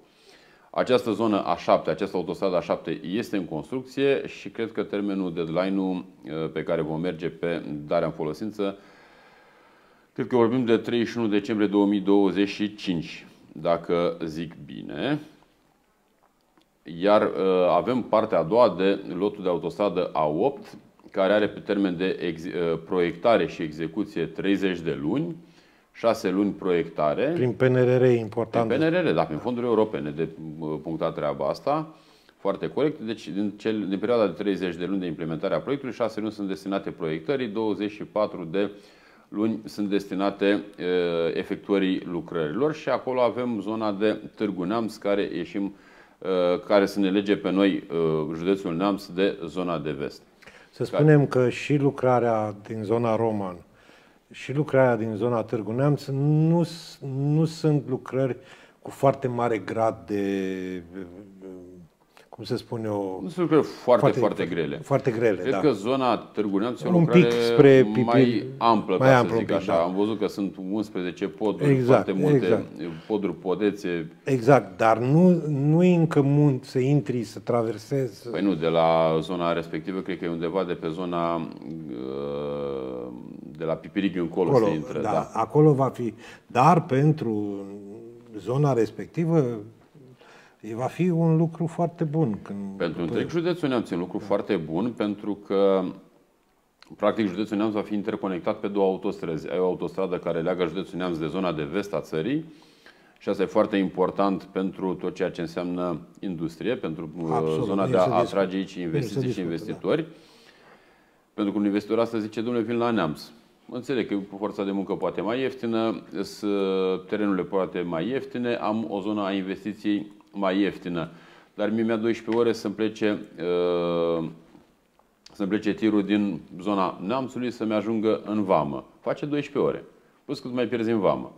Această zonă A7, această autostradă A7 este în construcție și cred că termenul, deadline-ul uh, pe care vom merge pe darea în folosință, cred că vorbim de 31 decembrie 2025, dacă zic bine. Iar uh, avem partea a doua de lotul de autostradă A8, care are pe termen de uh, proiectare și execuție 30 de luni, 6 luni proiectare. Prin PNRR important. Prin PNRR, da, prin fonduri europene de punctat treaba asta. Foarte corect. Deci, din, cel, din perioada de 30 de luni de implementare a proiectului, 6 luni sunt destinate proiectării, 24 de luni sunt destinate e, efectuării lucrărilor și acolo avem zona de Târgu Neamț, care ieșim, e, care să ne lege pe noi, e, județul Neamț, de zona de vest. Să spunem că și lucrarea din zona Roman, și lucrarea din zona Târgu Neamț nu, nu sunt lucrări cu foarte mare grad de, cum se spune eu... Nu sunt lucrări foarte, foarte, foarte grele. Foarte grele, Cred da. că zona Târgu Neamț e o lucrare pic spre pipi, mai amplă, mai ca amplă să zic pic, așa. Da. Am văzut că sunt 11 poduri, exact, foarte multe exact. poduri, podețe. Exact, dar nu, nu e încă mult să intri, să traversezi. Păi nu, de la zona respectivă, cred că e undeva de pe zona uh, de la Pipirig încolo acolo, se intră. Da, da, acolo va fi. Dar pentru zona respectivă va fi un lucru foarte bun. Când pentru întreg județul Neamț e un lucru da. foarte bun pentru că practic județul Neamț va fi interconectat pe două autostrăzi. Ai o autostradă care leagă județul Neamț de zona de vest a țării și asta e foarte important pentru tot ceea ce înseamnă industrie, pentru uh, Absolut, zona de a atrage aici investiții și investitori. Da. Pentru că un investitor asta zice, domnule, vin la Neamț Înțeleg că forța de muncă poate mai ieftină, terenurile poate mai ieftine, am o zonă a investiției mai ieftină. Dar mie mi-a 12 ore să-mi plece, uh, să plece tirul din zona Neamțului să-mi ajungă în vamă. Face 12 ore. Plus cât mai pierzi în vamă.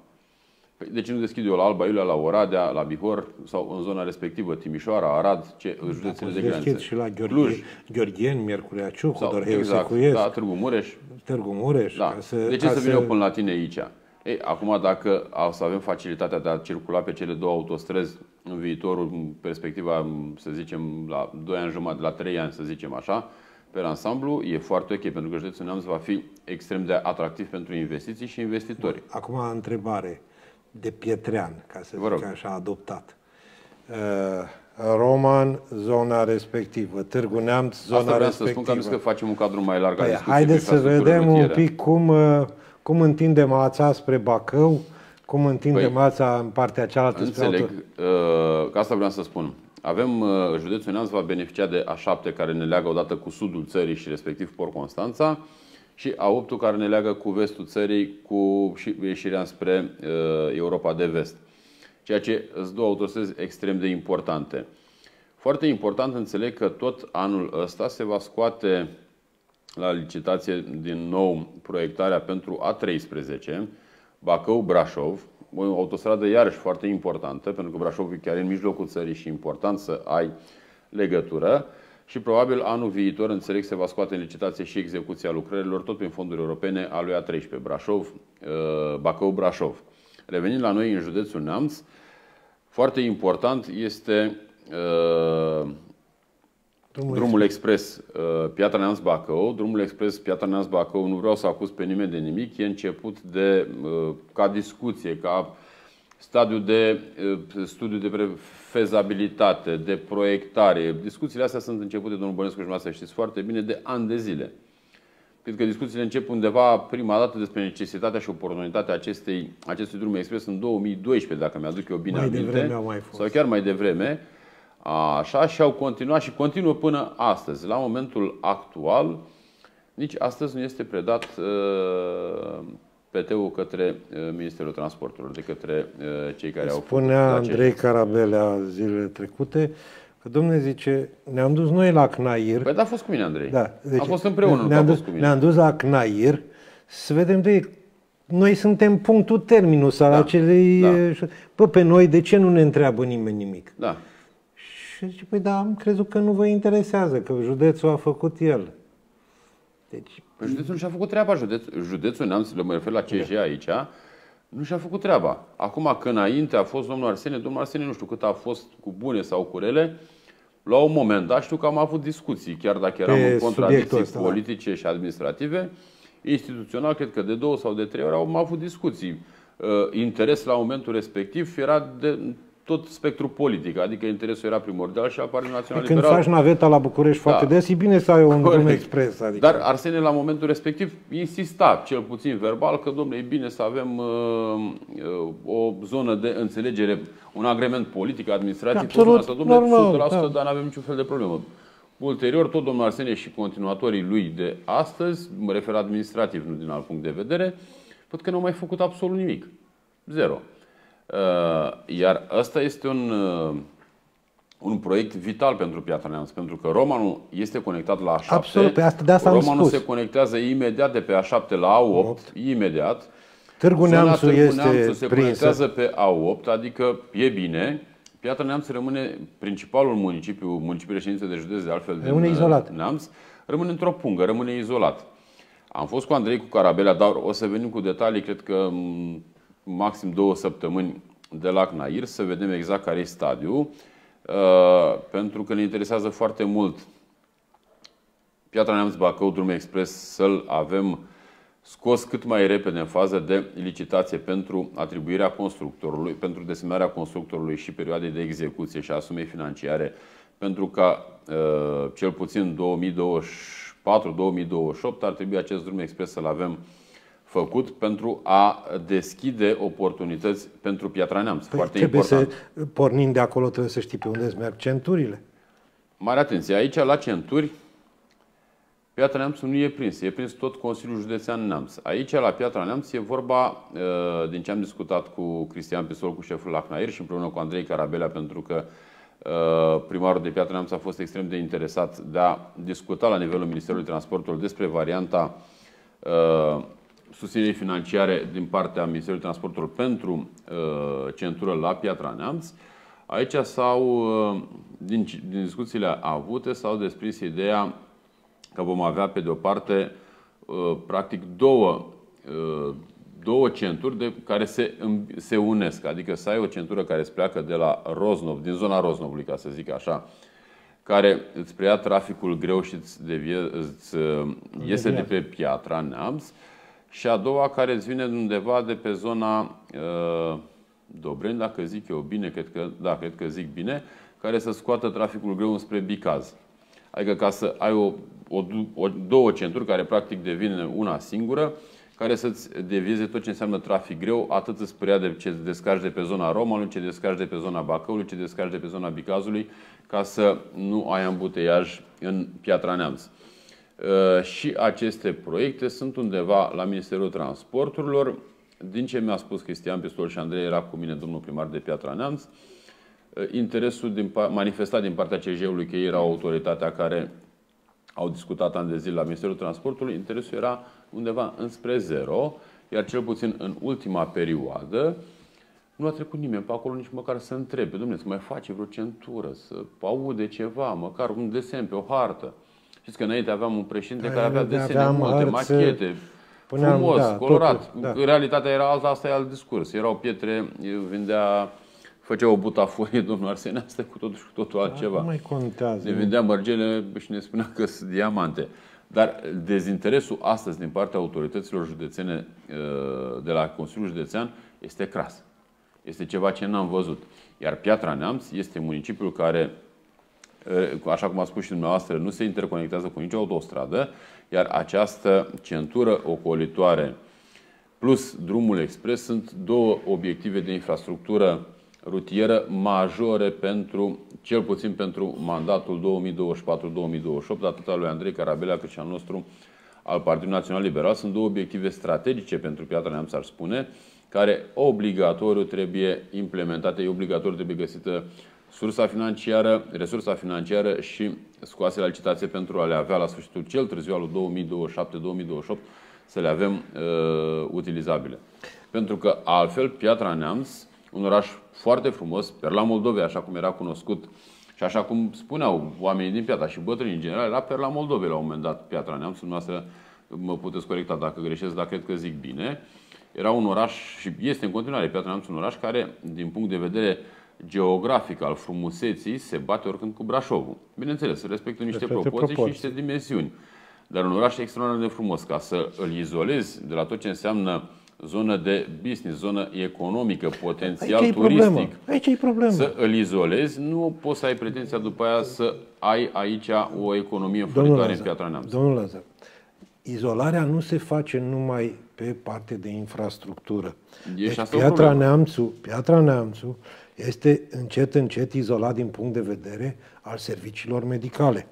Păi, de ce nu deschid eu la Alba Iulia, la Oradea, la Bihor sau în zona respectivă, Timișoara, Arad, ce, județele de graniță? și la Gheorghe, Cluj. Gheorghen, Miercurea Ciuc, Dorheu exact, Secuiesc. Da, Târgu Mureș. Târgu Mureș. Da. Să, de ce să vin eu până la tine aici? Ei, acum dacă o să avem facilitatea de a circula pe cele două autostrăzi în viitorul, în perspectiva, să zicem, la 2 ani jumătate, la 3 ani, să zicem așa, pe ansamblu, e foarte ok, pentru că județul Neamț va fi extrem de atractiv pentru investiții și investitori. Acum, întrebare de pietrean, ca să zic așa, adoptat. Uh, Roman, zona respectivă. Târgu Neamț, zona Asta vreau respectivă. să spun că am zis că facem un cadru mai larg păi, Haideți să vedem un pic cum, uh, cum întindem ața spre Bacău, cum întindem păi, ața în partea cealaltă înțeleg, spre uh, că asta vreau să spun. avem uh, județul Neamț va beneficia de A7 care ne leagă odată cu sudul țării și respectiv Port Constanța și A8 care ne leagă cu vestul țării cu ieșirea spre uh, Europa de vest. Ceea ce sunt două autostrăzi extrem de importante. Foarte important înțeleg că tot anul ăsta se va scoate la licitație din nou proiectarea pentru A13, Bacău-Brașov, o autostradă iarăși foarte importantă, pentru că Brașov e chiar în mijlocul țării și important să ai legătură. Și probabil anul viitor, înțeleg, se va scoate în licitație și execuția lucrărilor, tot prin fonduri europene, a lui A13, Brașov, uh, Bacău-Brașov. Revenind la noi în județul Neamț, foarte important este uh, Drumul, drumul expres uh, Piatra Neamț Bacău, drumul expres Piatra Neamț Bacău, nu vreau să acuz pe nimeni de nimic, e început de, uh, ca discuție, ca stadiu de uh, studiu de fezabilitate, de proiectare. Discuțiile astea sunt începute, domnul Bănescu și dumneavoastră știți foarte bine, de ani de zile. Cred că discuțiile încep undeva prima dată despre necesitatea și oportunitatea acestei, acestui drum expres în 2012, dacă mi-aduc eu bine mai aminte. Devreme au mai fost. Sau chiar mai devreme. Așa și au continuat și continuă până astăzi. La momentul actual, nici astăzi nu este predat uh, PT-ul către uh, Ministerul Transporturilor, de către uh, cei care Spunea au făcut Spunea Andrei Carabelea zilele trecute că, domne, zice, ne-am dus noi la CNAIR. Păi da, a fost cu mine, Andrei. Da, deci, a fost împreună, ne-am nu dus, fost cu mine. Ne-am dus la CNAIR să vedem de noi suntem punctul terminus al Da, acelei... da. Bă, pe noi de ce nu ne întreabă nimeni nimic? Da. Și zice, păi da, am crezut că nu vă interesează, că județul a făcut el. Deci, Păi județul nu și-a făcut treaba. Județ, județul Neamț, mă refer la CJ aici, nu și-a făcut treaba. Acum, că înainte a fost domnul Arsene, domnul Arsene nu știu cât a fost cu bune sau cu rele, la un moment dat știu că am avut discuții, chiar dacă eram Pe în subiectul contradicții ăsta, da. politice și administrative, instituțional, cred că de două sau de trei ori am avut discuții. Uh, Interes la momentul respectiv era de tot spectrul politic, adică interesul era primordial și al Partidului Național când Liberal. faci naveta la București foarte Da. des, e bine să ai un drum Corect. expres. Adică. Dar Arsene la momentul respectiv insista, cel puțin verbal, că domnule, e bine să avem uh, uh, o zonă de înțelegere, un agrement politic, administrativ, tot Absolut zona asta, domnule, normal, 100%, da. dar nu avem niciun fel de problemă. Ulterior, tot domnul Arsene și continuatorii lui de astăzi, mă refer administrativ, nu din alt punct de vedere, văd că nu au mai făcut absolut nimic. Zero. Uh, Iar ăsta este un, uh, un proiect vital pentru Piatra Neamț, pentru că Romanul este conectat la A7. Absolut, pe asta- de asta am Romanul spus. se conectează imediat de pe A7 la A8, imediat. Târgu Zona Neamțul Târgu este Neamțul se prinsă. conectează pe A8, adică e bine. Piatra Neamț rămâne principalul municipiu, municipiul reședință de județ de altfel din Rămâne uh, izolat. Neamț, rămâne într-o pungă, rămâne izolat. Am fost cu Andrei cu Carabelea, dar o să venim cu detalii, cred că m, maxim două săptămâni de la CNAIR, să vedem exact care e stadiul, uh, pentru că ne interesează foarte mult Piatra Neamț Bacău, drum expres, să-l avem scos cât mai repede în fază de licitație pentru atribuirea constructorului, pentru desemnarea constructorului și perioadei de execuție și a sumei financiare, pentru ca uh, cel puțin 2024-2028 ar trebui acest drum expres să-l avem făcut pentru a deschide oportunități pentru Piatra Neamț. Păi Foarte trebuie important. să, pornind de acolo, trebuie să știi pe unde îți merg centurile. Mare atenție, aici la centuri, Piatra Neamț nu e prins, e prins tot Consiliul Județean Neamț. Aici, la Piatra Neamț, e vorba, uh, din ce am discutat cu Cristian Pisol, cu șeful la CNAIR și împreună cu Andrei Carabelea, pentru că uh, primarul de Piatra Neamț a fost extrem de interesat de a discuta la nivelul Ministerului Transportului despre varianta uh, susținerii financiare din partea Ministerului Transportului pentru uh, centură la Piatra Neamț. Aici s-au, uh, din, din discuțiile avute, s-au desprins ideea că vom avea pe de o parte uh, practic două, uh, două centuri de, care se, îmb- se unesc. Adică să ai o centură care îți pleacă de la Roznov, din zona Roznovului, ca să zic așa, care îți preia traficul greu și îți, devie, îți uh, iese de pe Piatra Neamț și a doua care îți vine de undeva de pe zona uh, Dobreni, dacă zic eu bine, cred că, da, cred că zic bine, care să scoată traficul greu înspre Bicaz. Adică ca să ai o, o, o, două centuri care practic devin una singură care să-ți devieze tot ce înseamnă trafic greu, atât îți preia de ce descarci de pe zona Romanului, ce descarci de pe zona Bacăului, ce descarci de pe zona Bicazului, ca să nu ai ambuteiaj în Piatra Neamț. Uh, și aceste proiecte sunt undeva la Ministerul Transporturilor. Din ce mi-a spus Cristian Pistol și Andrei, era cu mine domnul primar de Piatra Neamț, uh, interesul din, manifestat din partea CJ-ului că ei erau autoritatea care au discutat ani de zile la Ministerul Transportului, interesul era undeva înspre zero, iar cel puțin în ultima perioadă nu a trecut nimeni pe acolo nici măcar să întrebe, domnule, să mai face vreo centură, să aude ceva, măcar un desen pe o hartă. Știți că înainte aveam un președinte care avea desene multe, machete, puneam, frumos, da, colorat. Totul, da. Realitatea era alta, asta e alt discurs. Erau pietre, vindea făcea o butaforie domnul Arsene, asta cu totul și cu totul da, altceva. Nu mai contează. Ne vindea mărgele și ne spunea că sunt diamante. Dar dezinteresul astăzi din partea autorităților județene uh, de la Consiliul Județean este cras. Este ceva ce n-am văzut. Iar Piatra Neamț este municipiul care, uh, așa cum a spus și dumneavoastră, nu se interconectează cu nicio autostradă, iar această centură ocolitoare plus drumul expres sunt două obiective de infrastructură rutieră majore pentru, cel puțin pentru mandatul 2024-2028, atât al lui Andrei Carabelea cât și al nostru al Partidului Național Liberal. Sunt două obiective strategice pentru Piatra Neamț, ar spune, care obligatoriu trebuie implementate, e obligatoriu trebuie găsită sursa financiară, resursa financiară și scoase la licitație pentru a le avea la sfârșitul cel târziu al 2027-2028 să le avem uh, utilizabile. Pentru că altfel Piatra Neamț un oraș foarte frumos, Perla Moldovei, așa cum era cunoscut și așa cum spuneau oamenii din Piatra și bătrânii în general, era Perla Moldovei la un moment dat, Piatra Neamț, noastră mă puteți corecta dacă greșesc, dar cred că zic bine. Era un oraș și este în continuare Piatra Neamț un oraș care, din punct de vedere geografic al frumuseții, se bate oricând cu Brașovul. Bineînțeles, respectă niște proporții, proporții și niște dimensiuni. Dar un oraș extraordinar de frumos, ca să îl izolezi de la tot ce înseamnă zonă de business, zonă economică, potențial Aici turistic. Problemă. Aici e problemă. Să îl izolezi, nu poți să ai pretenția după aia să ai aici o economie floritoare în Piatra Neamț. Domnul Lazar, izolarea nu se face numai pe parte de infrastructură. E deci Piatra, Neamțu, Piatra Neamțu este încet, încet izolat din punct de vedere al serviciilor medicale.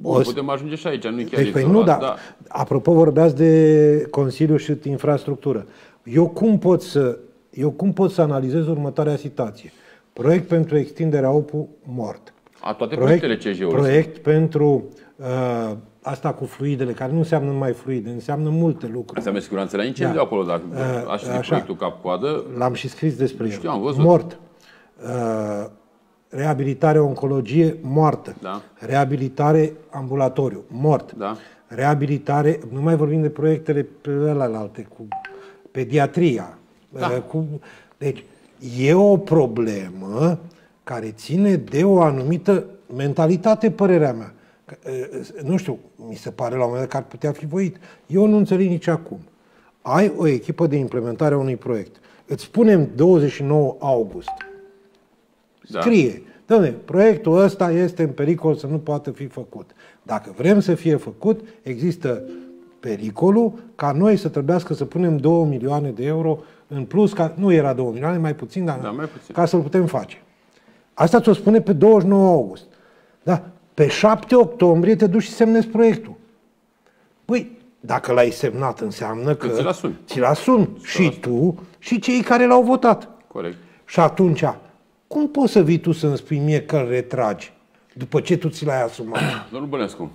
Bun, o... putem ajunge și aici, nu chiar deci, păi nu, da. da. Apropo, vorbeați de Consiliu și infrastructură. Eu cum pot să, eu cum pot să analizez următoarea situație? Proiect pentru extinderea OPU mort. A toate proiect, proiectele CJ Proiect pentru uh, asta cu fluidele, care nu înseamnă numai fluide, înseamnă multe lucruri. Înseamnă siguranță la incendiu da. acolo, dacă uh, aș proiectul cap-coadă. L-am și scris despre el. Știu, am văzut. Mort. Uh, reabilitare oncologie, moartă. Da. Reabilitare ambulatoriu, mort. Da. Reabilitare, nu mai vorbim de proiectele pe alte, cu pediatria. Da. Uh, cu, deci, e o problemă care ține de o anumită mentalitate, părerea mea. Uh, nu știu, mi se pare la un moment dat că ar putea fi voit. Eu nu înțeleg nici acum. Ai o echipă de implementare a unui proiect. Îți spunem 29 august da. scrie, Dom'le, proiectul ăsta este în pericol să nu poată fi făcut. Dacă vrem să fie făcut, există pericolul ca noi să trebuiască să punem 2 milioane de euro în plus, ca, nu era 2 milioane, mai puțin, dar da, mai puțin. ca să-l putem face. Asta ți-o spune pe 29 august. Da? Pe 7 octombrie te duci și semnezi proiectul. Păi, dacă l-ai semnat, înseamnă că, că ți-l asumi. Ți-l asumi și tu și cei care l-au votat. Corect. Și atunci, cum poți să vii tu să-mi spui mie că îl retragi după ce tu ți l-ai asumat? Domnul Bănescu,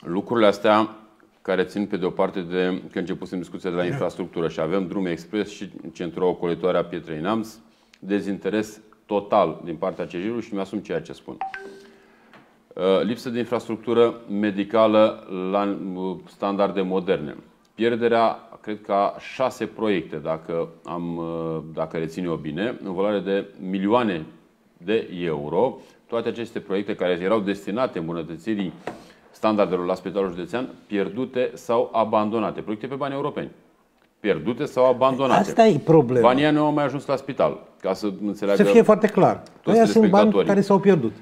lucrurile astea care țin pe de o parte de că începusem discuția de la infrastructură și avem drume expres și centrul ocolitoare a Pietrei Neamț, dezinteres total din partea cj și mi-asum ceea ce spun. Uh, lipsă de infrastructură medicală la uh, standarde moderne. Pierderea cred că șase proiecte, dacă, am, uh, dacă rețin eu bine, în valoare de milioane de euro. Toate aceste proiecte care erau destinate îmbunătățirii standardelor la Spitalul Județean, pierdute sau abandonate. Proiecte pe bani europeni. Pierdute sau abandonate. Asta e problema. Banii nu au mai ajuns la spital. Ca să înțeleagă Să fie foarte clar. Aia sunt bani care s-au pierdut.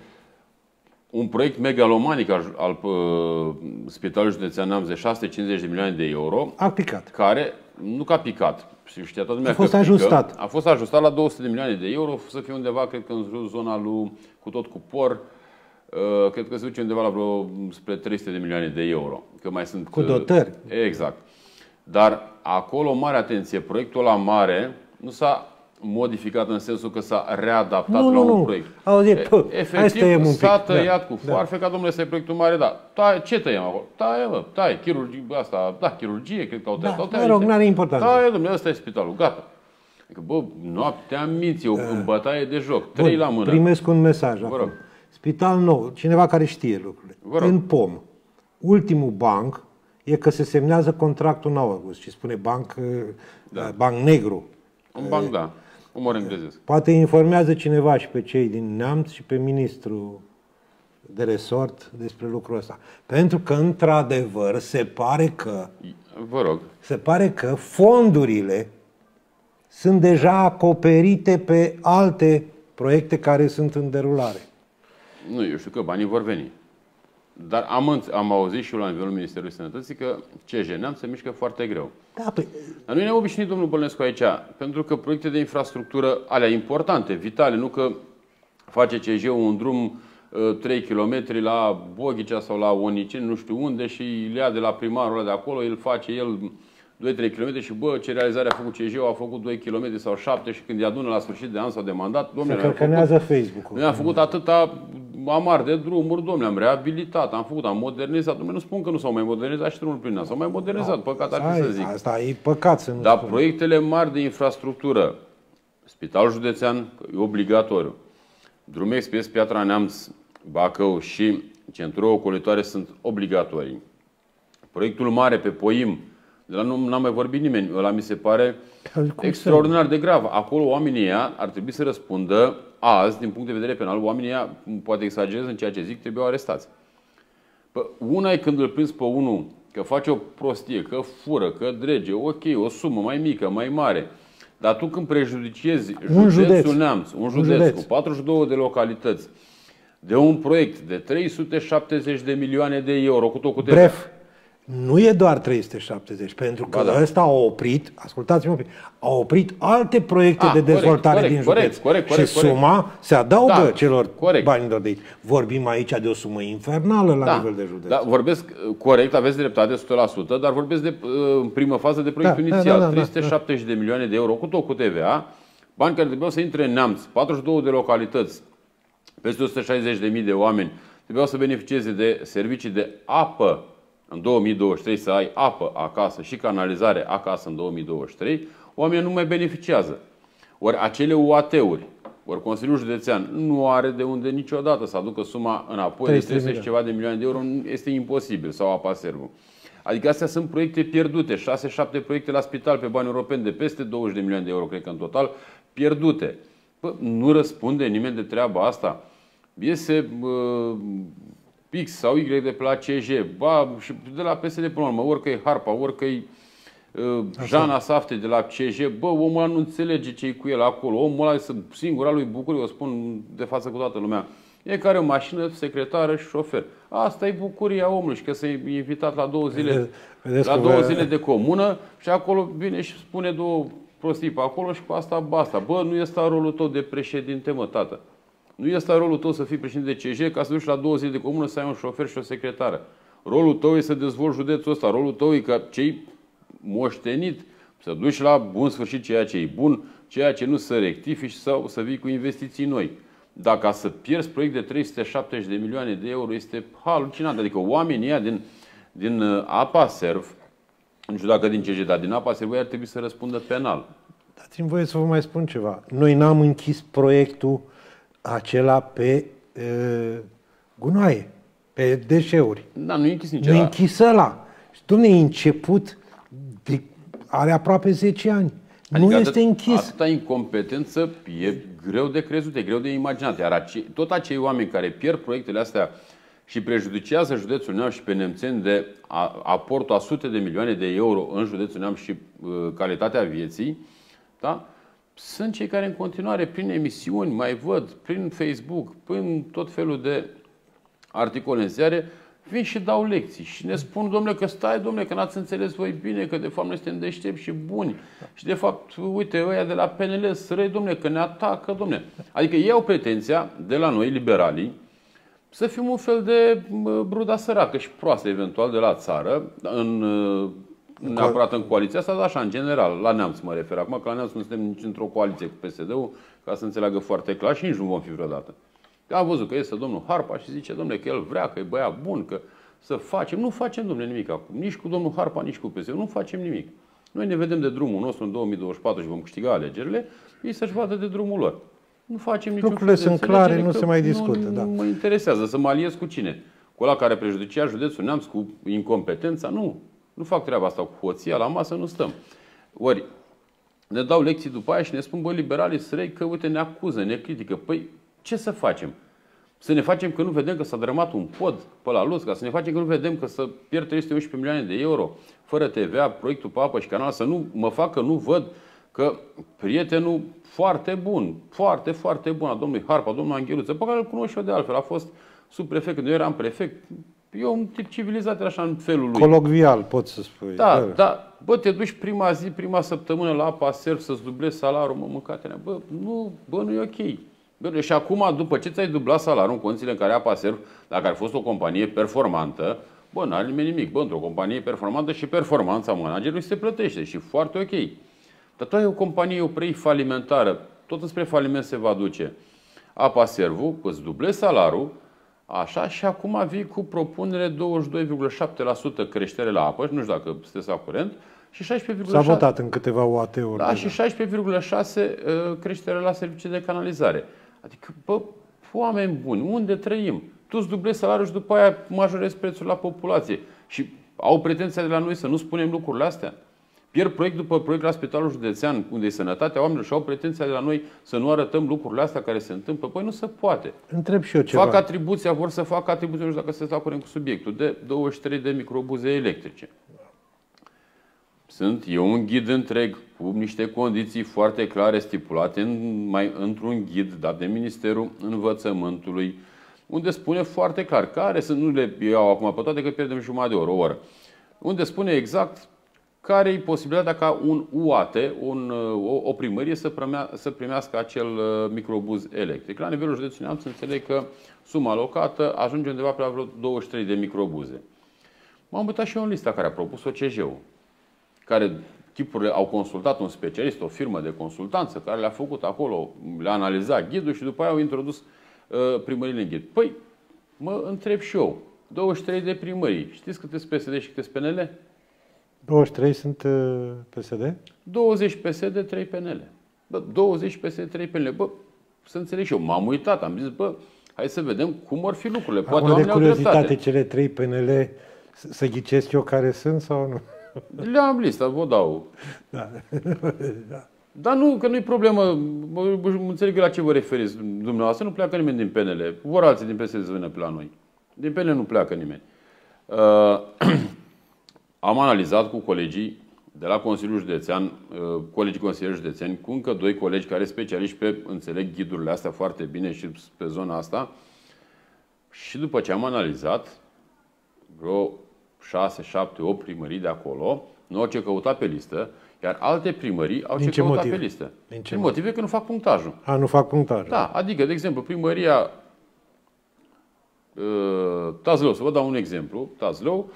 Un proiect megalomanic al, al uh, Spitalului Județean Neamț de 650 de milioane de euro. A picat. Care, nu că a picat, știa toată lumea A fost că pică, ajustat. A fost ajustat la 200 de milioane de euro, să fie undeva, cred că în zona lui, cu tot cu por, uh, cred că se duce undeva la vreo spre 300 de milioane de euro. Că mai sunt, Cu dotări. Exact. Dar acolo, mare atenție, proiectul la mare nu s-a modificat în sensul că s-a readaptat Nu, la nu, un nu. proiect. Au zis, E- pă, hai să tăiem Efectiv, un pic. s-a tăiat Da, cu da. foarfe ca, domnule, ăsta e proiectul mare, da. Tai, ce tăiem acolo? Taie, mă, tai, chirurgie, asta, da, chirurgie, cred că au tăiat. Da, au tăiat mă rog, niște- n-are importanță. Taie, domnule, ăsta e spitalul, gata. Adică, bă, noaptea minții, o în bătaie de joc, trei Bun, la mână. Primesc un mesaj Vă acum. rog. Spital nou, cineva care știe lucrurile. Vă rog. În POM, ultimul banc e că se semnează contractul în august și spune banc, da. banc negru. Un banc, da. Umor englezesc. Poate informează cineva și pe cei din Neamț și pe ministrul de resort despre lucrul ăsta. Pentru că, într-adevăr, se pare că Vă rog. se pare că fondurile sunt deja acoperite pe alte proiecte care sunt în derulare. Nu, eu știu că banii vor veni. Dar am, înț- am auzit și eu la nivelul Ministerului Sănătății că CJ Neamț se mișcă foarte greu. Da, păi, Dar noi ne-am obișnuit, domnul Bălnescu, aici, pentru că proiecte de infrastructură, alea importante, vitale, nu că face CJ un drum uh, 3 km la Boghicea sau la Oniceni, nu știu unde, și îl ia de la primarul ăla de acolo, îl face el 2-3 km și bă, ce realizare a făcut CJ, a făcut 2 km sau 7 și când îi adună la sfârșit de an sau de mandat, se domnule, noi am făcut- cărcănează Facebook-ul. noi am făcut atâta amar de drumuri, domnule, am reabilitat, am făcut, am modernizat. Domnule, nu spun că nu s-au mai modernizat și drumul prin an. S-au mai modernizat, păcat ar fi Asta să e- zic. Asta e păcat să nu Dar spun. proiectele mari de infrastructură, Spitalul Județean, e obligatoriu. Drum expres Piatra Neamț, Bacău și centrul ocolitoare sunt obligatorii. Proiectul mare pe Poim, de la nu n-a mai vorbit nimeni, ăla mi se pare Cum să extraordinar de grav. Acolo oamenii ăia ar trebui să răspundă azi, din punct de vedere penal, oamenii ăia, poate exagerez în ceea ce zic, trebuiau arestați. Pă, una e când îl prinzi pe unul că face o prostie, că fură, că drege, ok, o sumă mai mică, mai mare. Dar tu când prejudiciezi Un județul județ. Neamț, un Un județ, județ. cu 42 de localități, de un proiect de 370 de milioane de euro, cu tot cu TVA. Bref, nu e doar 370, pentru că Ba da. ăsta a oprit, ascultați-mă un pic, a oprit alte proiecte Ah, de corect, dezvoltare corect, din corect, județ. corect, corect, și corect. suma se adaugă Da, celor corect. banilor de aici. Vorbim aici de o sumă infernală la nivel de județ. Da, vorbesc uh, corect, aveți dreptate 100%, dar vorbesc de uh, în primă fază de proiectul Da, da, inițial, da, da, da, 370 de milioane de euro, cu tot cu TVA, bani care trebuiau să intre în Neamț, 42 de localități, peste 160.000 de oameni, trebuiau să beneficieze de servicii de apă în 2023, să ai apă acasă și canalizare acasă în 2023, oamenii nu mai beneficiază. Ori acele UAT-uri, ori Consiliul Județean nu are de unde niciodată să aducă suma înapoi 300 de 300 și milioane. ceva de milioane de euro, nu- este imposibil, sau apa servul. Adică astea sunt proiecte pierdute, 6-7 proiecte la spital pe bani europeni de peste 20 de milioane de euro, cred că în total, pierdute. Bă, nu răspunde nimeni de treaba asta. Iese uh, X sau Y de pe la CJ, ba, și de la PSD până la urmă, orică e Harpa, orică e uh, Jana Safte de la CJ, bă, omul ăla nu înțelege ce e cu el acolo, omul ăla este singur al lui Bucurie, o spun de față cu toată lumea. E care o mașină, secretară și șofer. Asta e bucuria omului și că s-a invitat la două zile, Vede- vedeți la că două vă- zile de comună și acolo vine și spune două prostii pe acolo și cu asta basta. Bă, nu este rolul tău de președinte, mă, tată. Nu este rolul tău să fii președinte de CJ ca să duci la două zile de comună să ai un șofer și o secretară. Rolul tău e să dezvolți județul ăsta. Rolul tău e ca cei moștenit să duci la bun sfârșit ceea ce e bun, ceea ce nu să rectifici sau să vii cu investiții noi. Dacă să pierzi proiect de 370 de milioane de euro este halucinant. Adică oamenii ăia din, din uh, apa serv, nu știu dacă din CJ, dar din apa serv, ei ar trebui să răspundă penal. Dați-mi voie să vă mai spun ceva. Noi n-am închis proiectul acela pe e, gunoaie, pe deșeuri. Da, nu e închis nici Nu e ăla. închis ăla. Și, domne, e început, de, are aproape 10 ani. nu Adică este atât- închis. Atâta incompetență e greu de crezut, e greu de imaginat. Iar ace- tot acei oameni care pierd proiectele astea și prejudicează județul Neamț și pe nemțeni de a, aportul a sute de milioane de euro în județul Neamț și uh, calitatea vieții, da? Sunt cei care în continuare, prin emisiuni, mai văd, prin Facebook, prin tot felul de articole în ziare, vin și dau lecții și ne spun, domnule, că stai, domnule, că n-ați înțeles voi bine, că de fapt noi suntem deștepți și buni. Și de fapt, uite, ăia de la PNL sărăi, domnule, că ne atacă, domnule. Adică ei au pretenția de la noi, liberalii, să fim un fel de bruda săracă și proastă, eventual, de la țară, în, neapărat în coaliția asta, dar așa, în general, la neamț mă refer acum, că la neamț nu suntem nici într-o coaliție cu PSD-ul, ca să înțeleagă foarte clar și nici nu vom fi vreodată. Am văzut că este domnul Harpa și zice, domnule, că el vrea, că e băiat bun, că să facem. Nu facem, domnule, nimic acum. Nici cu domnul Harpa, nici cu PSD. Nu facem nimic. Noi ne vedem de drumul nostru în 2024 și vom câștiga alegerile, ei să-și vadă de drumul lor. Nu facem niciun Lucrurile sunt clare, nu se mai discută. Nu, da. nu mă interesează să mă aliez cu cine. Cu ăla care prejudicia județul Neamț cu incompetența? Nu. Nu fac treaba asta cu hoția, la masă nu stăm. Ori, ne dau lecții după aia și ne spun, bă, liberalii sărei că, uite, ne acuză, ne critică. Păi, ce să facem? Să ne facem că nu vedem că s-a drămat un pod pe la Lusca, să ne facem că nu vedem că să pierd 311 milioane de euro fără TVA, proiectul pe apă și canal, să nu mă fac că nu văd că prietenul foarte bun, foarte, foarte bun a domnului Harpa, domnul Angheluță, pe care îl cunosc și eu de altfel, a fost subprefect când eu eram prefect, eu un tip civilizat așa în felul lui. Colocvial, pot să spui. Da, da, da. Bă, te duci prima zi, prima săptămână la apa serv să-ți dublezi salariul, mă, mâncate Bă, nu, bă, nu e ok. Bă, și acum, după ce ți-ai dublat salariul în condițiile în care apa serv, dacă ar fost o companie performantă, bă, n-are nimeni nimic. Bă, într-o companie performantă și performanța managerului se plătește și foarte ok. Dar tu ai o companie, o prei falimentară, tot înspre faliment se va duce. Apa servu, îți dublezi salariul, Așa, și acum vii cu propunere 22,7% creștere la apă, nu știu dacă sunteți la curent, și 16,6%. S-a votat în câteva UAT-uri. Da, și 16,6% uh, creștere la servicii de canalizare. Adică, bă, oameni buni, unde trăim? Tu îți dublezi salariul și după aia majorezi prețul la populație. Și au pretenția de la noi să nu spunem lucrurile astea? Pierd proiect după proiect la Spitalul Județean, unde e sănătatea oamenilor și au pretenția de la noi să nu arătăm lucrurile astea care se întâmplă. Păi nu se poate. Întreb și eu ceva. Fac atribuția, vor să facă atribuția, nu știu dacă se la curent cu subiectul, de 23 de microbuze electrice. Sunt eu un ghid întreg cu niște condiții foarte clare stipulate în, mai, într-un ghid dat de Ministerul Învățământului, unde spune foarte clar care sunt, nu le iau acum pe toate că pierdem jumătate de oră, o oră, unde spune exact care e posibilitatea ca un UAT, un, o, o primărie, să, primea, să primească acel uh, microbuz electric. La nivelul județului Neamț înțeleg că suma alocată ajunge undeva pe la vreo 23 de microbuze. M-am uitat și eu în lista care a propus-o CJ-ul, care tipurile au consultat un specialist, o firmă de consultanță, care le-a făcut acolo, le-a analizat ghidul și după aia au introdus uh, primările în ghid. Păi, mă întreb și eu, 23 de primării, știți câte PSD și câte PNL? 23 sunt uh, PSD? 20 PSD, 3 PNL. Bă, 20 PSD, 3 PNL. Bă, să înțeleg și eu, m-am uitat, am zis, bă, hai să vedem cum ar fi lucrurile. Poate Acum de curiozitate, cele 3 PNL, să ghicesc eu care sunt sau nu? Le-am lista, vă dau. Da. da. Dar nu, că nu-i problemă. Mă, înțeleg la ce vă referiți dumneavoastră. Nu pleacă nimeni din PNL. Vor alții din PSD să vină pe la noi. Din PNL nu pleacă nimeni. Uh, am analizat cu colegii de la Consiliul Județean, uh, colegii consilieri județeni, cu încă doi colegi care specialiști pe, înțeleg, ghidurile astea foarte bine și pe zona asta. Și după ce am analizat, vreo 6, 7, 8 primării de acolo, nu au ce căuta pe listă, iar alte primării au Din ce, ce căuta motive? pe listă. Din ce Din motive că nu fac punctajul. A, nu fac punctajul. Da, adică, de exemplu, primăria uh, Tazlău, să vă dau un exemplu, Tazlău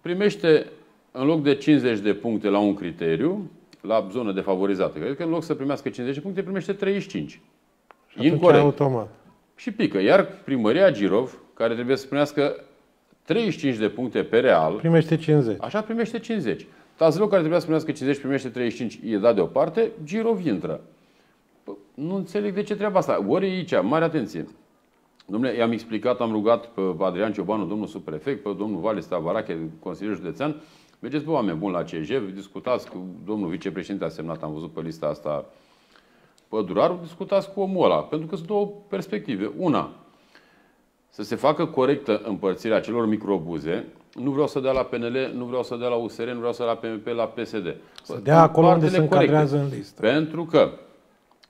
primește în loc de 50 de puncte la un criteriu, la zonă defavorizată, cred că în loc să primească 50 de puncte, primește 35. Și Incorrect. automat. Și pică. Iar primăria Girov, care trebuie să primească 35 de puncte pe real. Primește 50. Așa primește 50. Tazlău care trebuia să primească 50 primește 35, e dat deoparte, Girov intră. Pă, nu înțeleg de ce treaba asta. Ori aici, mare atenție. Domnule, i-am explicat, am rugat pe Adrian Ciobanu, domnul subprefect, pe domnul Vale Stavarache, consilier județean, mergeți pe oameni buni la CJ, discutați cu domnul vicepreședinte, a semnat, am văzut pe lista asta Păduraru, discutați cu omul ăla, pentru că sunt două perspective. Una, să se facă corectă împărțirea celor microbuze. Nu vreau să dea la PNL, nu vreau să dea la USR, nu vreau să dea la PMP, la PSD. Să dea acolo unde se încadrează în listă. Pentru că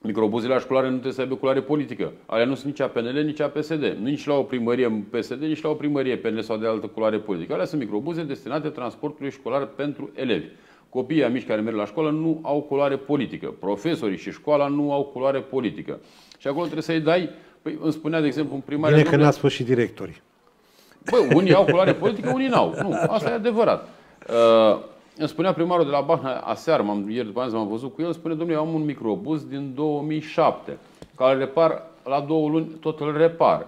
Microbuzele la școlare nu trebuie să aibă culoare politică. Alea nu sunt nici APNL, nici APSD. Nici la o primărie PSD, nici la o primărie PNL sau de altă culoare politică. Alea sunt microbuze destinate transportului școlar pentru elevi. Copiii mici care merg la școală nu au culoare politică. Profesorii și școala nu au culoare politică. Și acolo trebuie să-i dai, păi îmi spunea, de exemplu, un primar... Bine că n-a spus și directorii. Bă, unii au culoare politică, unii n-au. Nu, asta e adevărat. Uh, îmi spunea primarul de la Bahna aseară, m-am, ieri după amiază m-am văzut cu el, spune, domnule, eu am un microbus din 2007, care repar la două luni, tot îl repar.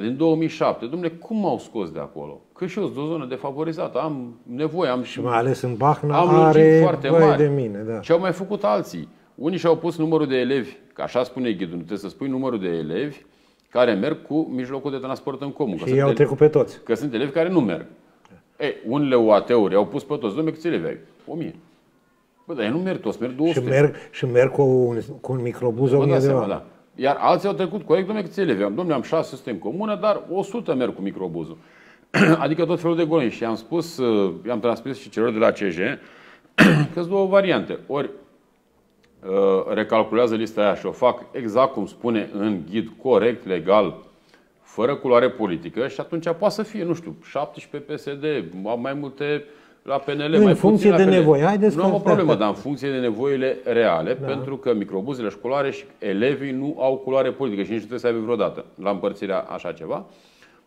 Din 2007. Domnule, cum m-au scos de acolo? Că și eu sunt o zonă defavorizată, am nevoie, am Și mai ales în Bahna am are foarte mari. de mine. Da. Și au mai făcut alții. Unii și-au pus numărul de elevi, că așa spune ghidul, nu trebuie să spui numărul de elevi care merg cu mijlocul de transport în comun. Și ei au trecut pe toți. Că sunt elevi care nu merg. Ei, unele UAT-uri au pus pe toți. Dom'le, câți elevi ai? 1000. Bă, dar ei nu merg toți, merg 200. Și merg, și merg cu un, cu un microbuz o Vă mie dați de seama, oameni. da. Iar alții au trecut corect, domnule, câți elevi am? Domnule, am 600 în comună, dar 100 merg cu microbuzul. adică tot felul de goleni. Și am spus, uh, i-am transmis și celor de la CJ, că sunt două variante. Ori uh, recalculează lista aia și o fac exact cum spune în ghid, corect, legal, fără culoare politică și atunci poate să fie, nu știu, 17 PSD, mai multe la PNL, Nu, în mai funcție puțin la de PNL. nevoie. Haideți nu am că- o problemă, dar în funcție de nevoile reale, da. pentru că microbuzele școlare și elevii nu au culoare politică și nici nu trebuie să aibă vreodată la împărțirea așa ceva.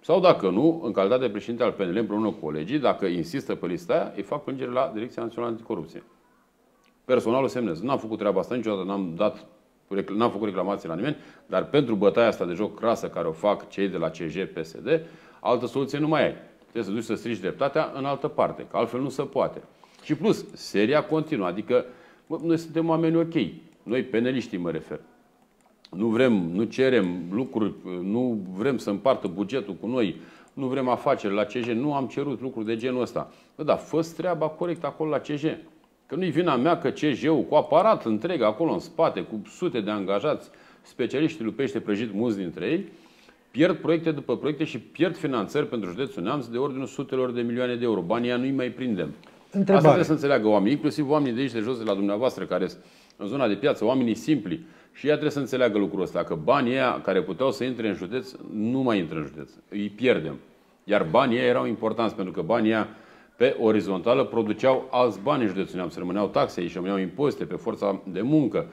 Sau dacă nu, în calitate de președinte al PNL împreună cu colegii, dacă insistă pe lista aia, îi fac plângere la Direcția Națională Anticorupție. Personal o semnez. N-am făcut treaba asta niciodată, n-am dat recl- n-am făcut reclamații la nimeni, dar pentru bătaia asta de joc crasă care o fac cei de la CJ, PSD, altă soluție nu mai ai. Trebuie să duci să strici dreptatea în altă parte, că altfel nu se poate. Și plus, seria continuă, adică bă, noi suntem oameni ok, noi peneliștii mă refer. Nu vrem, nu cerem lucruri, nu vrem să împartă bugetul cu noi, nu vrem afaceri la CJ, nu am cerut lucruri de genul ăsta. Bă, da, fă treaba corect acolo la CJ. Că nu-i vina mea că CJ-ul cu aparat întreg acolo în spate, cu sute de angajați, specialiști lupește prăjit mulți dintre ei, pierd proiecte după proiecte și pierd finanțări pentru județul Neamț de ordinul sutelor de milioane de euro. Banii ăia nu-i mai prindem. Întrebare. Asta trebuie să înțeleagă oamenii, inclusiv oamenii de aici de jos, de la dumneavoastră, care sunt în zona de piață, oamenii simpli. Și ea trebuie să înțeleagă lucrul ăsta, că banii ăia care puteau să intre în județ, nu mai intră în județ. Îi pierdem. Iar banii ăia erau importanți, pentru că banii ăia pe orizontală produceau alți bani în județul Neamț. Rămâneau taxe, aici rămâneau impozite pe forța de muncă.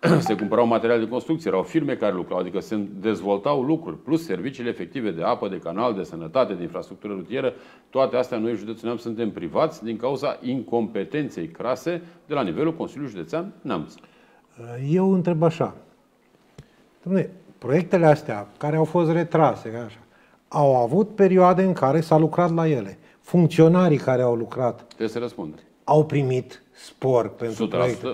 se cumpărau materiale de construcție, erau firme care lucrau, adică se dezvoltau lucruri, plus serviciile efective de apă, de canal, de sănătate, de infrastructură rutieră, toate astea noi, județul Neamț, suntem privați din cauza incompetenței crase de la nivelul Consiliului Județean Neamț. Eu întreb așa. Dom'le, proiectele astea care au fost retrase, ca așa, au avut perioade în care s-a lucrat la ele. Funcționarii care au lucrat Trebuie să răspund. au primit spor pentru 100%, proiecte.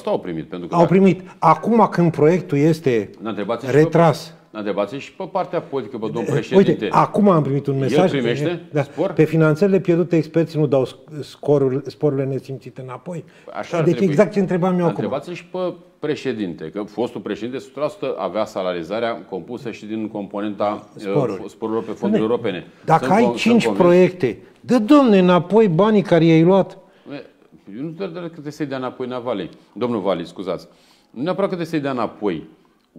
100% au primit, pentru că Au primit. Acum când proiectul este Ne întrebați și retras, Pe, ne întrebați și pe partea politică, pe domnul președinte. Uite, acum am primit un mesaj. primește da, spor? Pe finanțările pierdute, experții nu dau scorul, sporurile nesimțite înapoi. Așa ar deci trebui. exact ce întrebam eu acum. Întrebați și pe președinte, că fostul președinte 100% avea salarizarea compusă și din componenta Sporuri. uh, sporurilor pe fonduri Dom'le, europene. Dacă Sunt ai con- sunt 5 convins- proiecte, dă domne înapoi banii care i-ai luat. Eu nu doar că trebuie să-i dea înapoi Navalei. Domnul Vali, scuzați. Nu neapărat că trebuie să-i dea înapoi.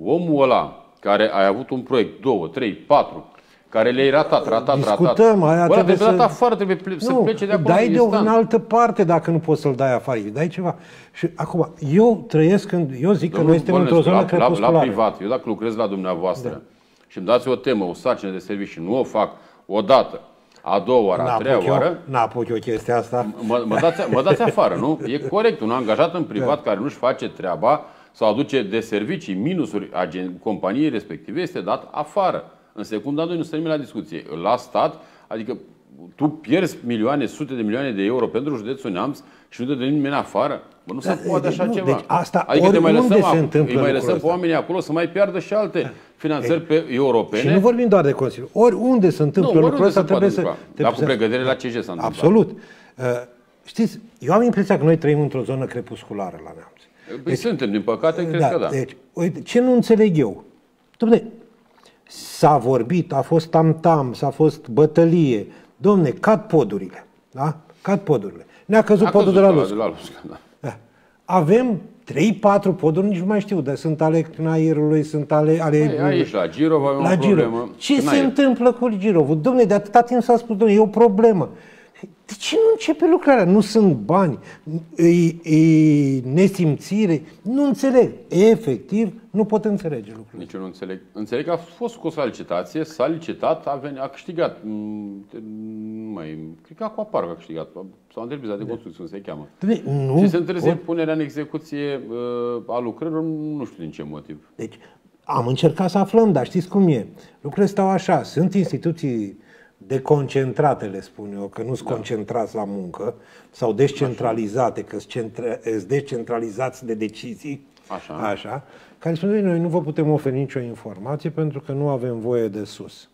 Omul ăla care a avut un proiect, două, trei, patru, care le-ai ratat, ratat, Discutăm, ratat. aia Bă, ăla trebuie trebuie dat să- afară, trebuie ple- să nu, plece de acolo dai de o, instant. în altă parte dacă nu poți să-l dai afară. Îi Dai ceva. Și acum, eu trăiesc în... Eu zic că noi suntem într-o Bănuiesc, zonă la, la, la crepusculară. privat, eu dacă lucrez la dumneavoastră da. și îmi dați o temă, o sarcină de serviciu și nu o fac o dată, a doua oară, a treia N-apuc eu, oară, n-apuc eu chestia asta. mă, mă, dați, mă dați afară, nu? E corect. Un angajat în privat Da. care nu-și face treaba sau aduce de servicii minusuri agen, companiei respective este dat afară. În secunda 2 nu se nimeni la discuție. La stat, adică tu pierzi milioane, sute de milioane de euro pentru județul Neamț și nu te dă nimeni afară? Bă, nu se Da, poate deci așa nu, ceva. deci asta adică te mai oriunde lăsăm, se acolo- întâmplă îi mai lucrul lăsăm pe ăsta. oamenii acolo să mai piardă și alte finanțări pe europene. Și nu vorbim doar de Consiliu. Oriunde se întâmplă Nu, lucrul oriunde ăsta, se poate trebuie să... întâmpla. trebuie Dar cu să- pregătire la CJ s-a întâmplat. Absolut. Uh, știți, eu am impresia că noi trăim într-o zonă crepusculară la Neamț. Păi suntem, din păcate, cred că da. Deci, uite, ce nu înțeleg eu? Dom'le, s-a vorbit, a fost tam-tam, s-a fost bătălie. Domne, cad podurile. Da? Cad podurile. Ne-a căzut A podul căzut de la ăla Lusca. de la Lusca, da. Da. Avem 3-4 poduri, nici nu mai știu, dar sunt ale Cnaierului, sunt ale... ale Păi, aici, la Girov, avem la o Girov. problemă. Ce se Cnaier. întâmplă cu Girovul? Domne, de atâta timp s-a spus, domne, e o problemă. De ce nu începe lucrarea? Nu sunt bani, e, e nesimțire. Nu înțeleg. Efectiv, nu pot înțelege lucrurile. Nici eu nu înțeleg. Înțeleg că a fost scos la licitație, s-a licitat, a, venit, a câștigat. Mm, te- Nu mai, cred că Aquapark a câștigat. Sau întreprinza de construcție, cum se cheamă. Domne, nu Și se întârzie pot- punerea în execuție uh, a lucrărilor, nu știu din ce motiv. Deci, am încercat să aflăm, dar știți cum e? Lucrurile stau așa. Sunt instituții deconcentrate, le spun eu, că nu sunt da. concentrați la muncă, sau descentralizate, că sunt centra- sunt descentralizați de decizii, Așa. așa care spun, "Băi, noi nu vă putem oferi nicio informație pentru că nu avem voie de sus.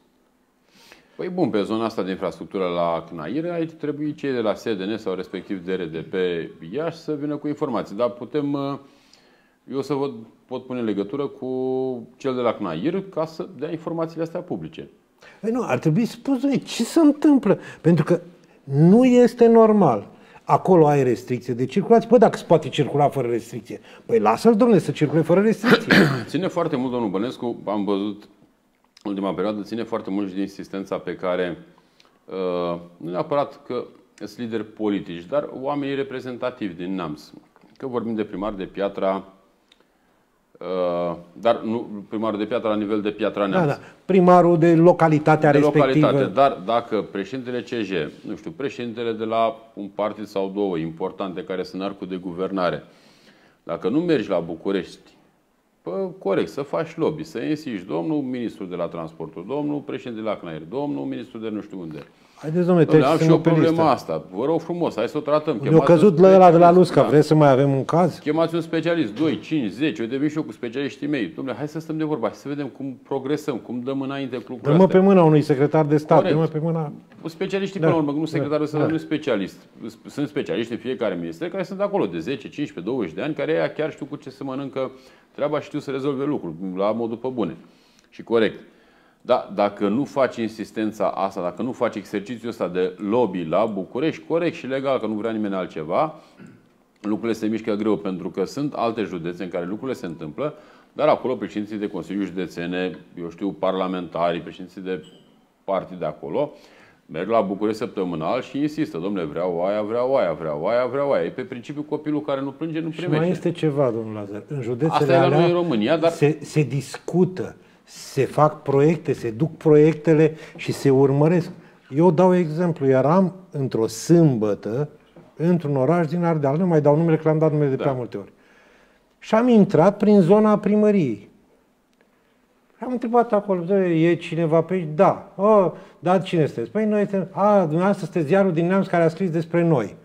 Păi bun, pe zona asta de infrastructură la CNAIR, aici trebuie cei de la SDN sau respectiv de RDP Iași să vină cu informații. Dar putem, uh, eu să vă pot pune în legătură cu cel de la CNAIR ca să dea informațiile astea publice. Păi nu, ar trebui spus, "Doamne, ce se întâmplă? Pentru că nu este normal. Acolo ai restricție de circulație. Păi dacă se poate circula fără restricție, păi lasă-l, domnule, să circule fără restricție. Ține foarte mult, domnul Bănescu, am văzut în ultima perioadă, ține foarte mult și din insistența pe care, uh, nu neapărat că sunt lideri politici, dar oamenii reprezentativi din NAMS. Că vorbim de primar de Piatra, uh, dar nu primarul de Piatra la nivel de Piatra Da, Neamț. da. Primarul de localitatea de respectivă. localitate, dar dacă președintele CJ, nu știu, președintele de la un partid sau două importante care sunt arcul de guvernare, dacă nu mergi la București, pă, corect, să faci lobby, să insiști, domnul ministru de la transportul, domnul președinte de la CNAIR, domnul ministru de nu știu unde. Haideți, domnule, Domnule, am trebuie și să o pe problemă listă. asta. Vă rog frumos, hai să o tratăm. Ne-a Chemați căzut un la ăla de la specialist. Lusca. Da. Vreți să mai avem un caz? Chemați un specialist, 2, 5, 10, eu devin și eu cu specialiștii mei. Domnule, hai să stăm de vorba, hai să vedem cum progresăm, cum dăm înainte cu lucrurile Dă-mă astea. pe mâna unui secretar de stat, Corect. dă-mă pe mâna... Specialiștii, Da, până la urmă, nu da, secretarul de stat, da. nu specialist. Sunt specialiști în fiecare minister care sunt acolo de 10, 15, 20 de ani, care ea chiar știu cu ce se mănâncă treaba și știu să rezolve lucruri, la modul pe bune și corect. Da, dacă nu faci insistența asta, dacă nu faci exercițiul ăsta de lobby la București, corect și legal, că nu vrea nimeni altceva, lucrurile se mișcă greu, pentru că sunt alte județe în care lucrurile se întâmplă, dar acolo președinții de Consiliu Județene, eu știu, parlamentarii, președinții de partide de acolo, merg la București săptămânal și insistă, domnule, vreau aia, vreau aia, vreau aia, vreau aia. E pe principiu copilul care nu plânge, nu Și primește. mai este ceva, domnul Lazar. În județele Asta e la alea noi în România, dar- se, se discută, se fac proiecte, se duc proiectele și se urmăresc. Eu dau exemplu. Eram într-o sâmbătă într-un oraș din Ardeal. Nu mai dau numele, că l-am dat numele de Da. prea multe ori. Și am intrat prin zona primăriei. Am întrebat acolo, "Dă, e cineva pe aici? Da. Oh, da, cine sunteți? Păi noi suntem, a, dumneavoastră sunteți ziarul din Neamț care a scris despre noi.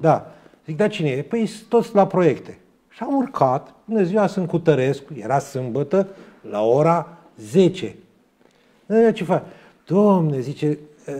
Da. Zic, da, cine e? Păi sunt toți la proiecte. Și am urcat, bună ziua, sunt cu Tărescu, era sâmbătă, la ora 10. Da, ce fac? Domne, zice, uh,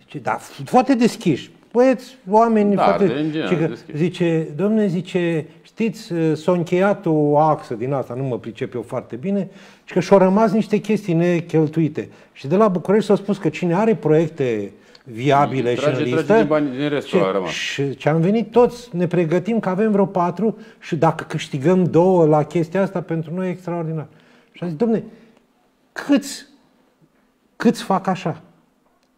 zice, da, foarte deschiși. Băieți, oameni Da, foarte... de în general, zice, că- deschiși. zice, domne, zice, știți, uh, s-a încheiat o axă din asta, nu mă pricep eu foarte bine, și că și-au rămas niște chestii necheltuite. Și de la București s-a spus că cine are proiecte viabile Trage- și în trage listă... din bani- din restul ce, a rămas. și ce am venit toți, ne pregătim că avem vreo patru și dacă câștigăm două la chestia asta, pentru noi e extraordinar. Și am zis, domne, câți, câți fac așa?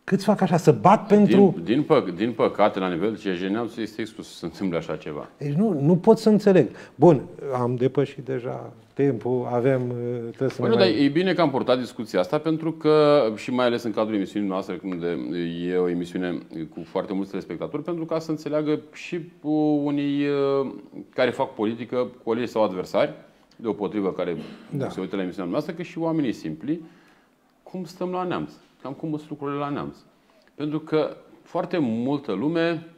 Câți fac așa? Să bat pentru... Din, din, pă, din păcate, la nivel de CJ, neamțul este exclus să se întâmple așa ceva. Deci nu, nu pot să înțeleg. Bun, am depășit deja timpul, avem, uh, trebuie să Păi ne nu, dar mai... e bine că am purtat discuția asta pentru că, și mai ales în cadrul emisiunii noastre, când e o emisiune cu foarte mulți telespectatori, pentru ca să înțeleagă și unii uh, care fac politică, colegi sau adversari, deopotrivă care Da. se uită la emisiunea noastră, că și oamenii simpli, cum stăm la neamț, cam cum sunt lucrurile la neamț. Pentru că foarte multă lume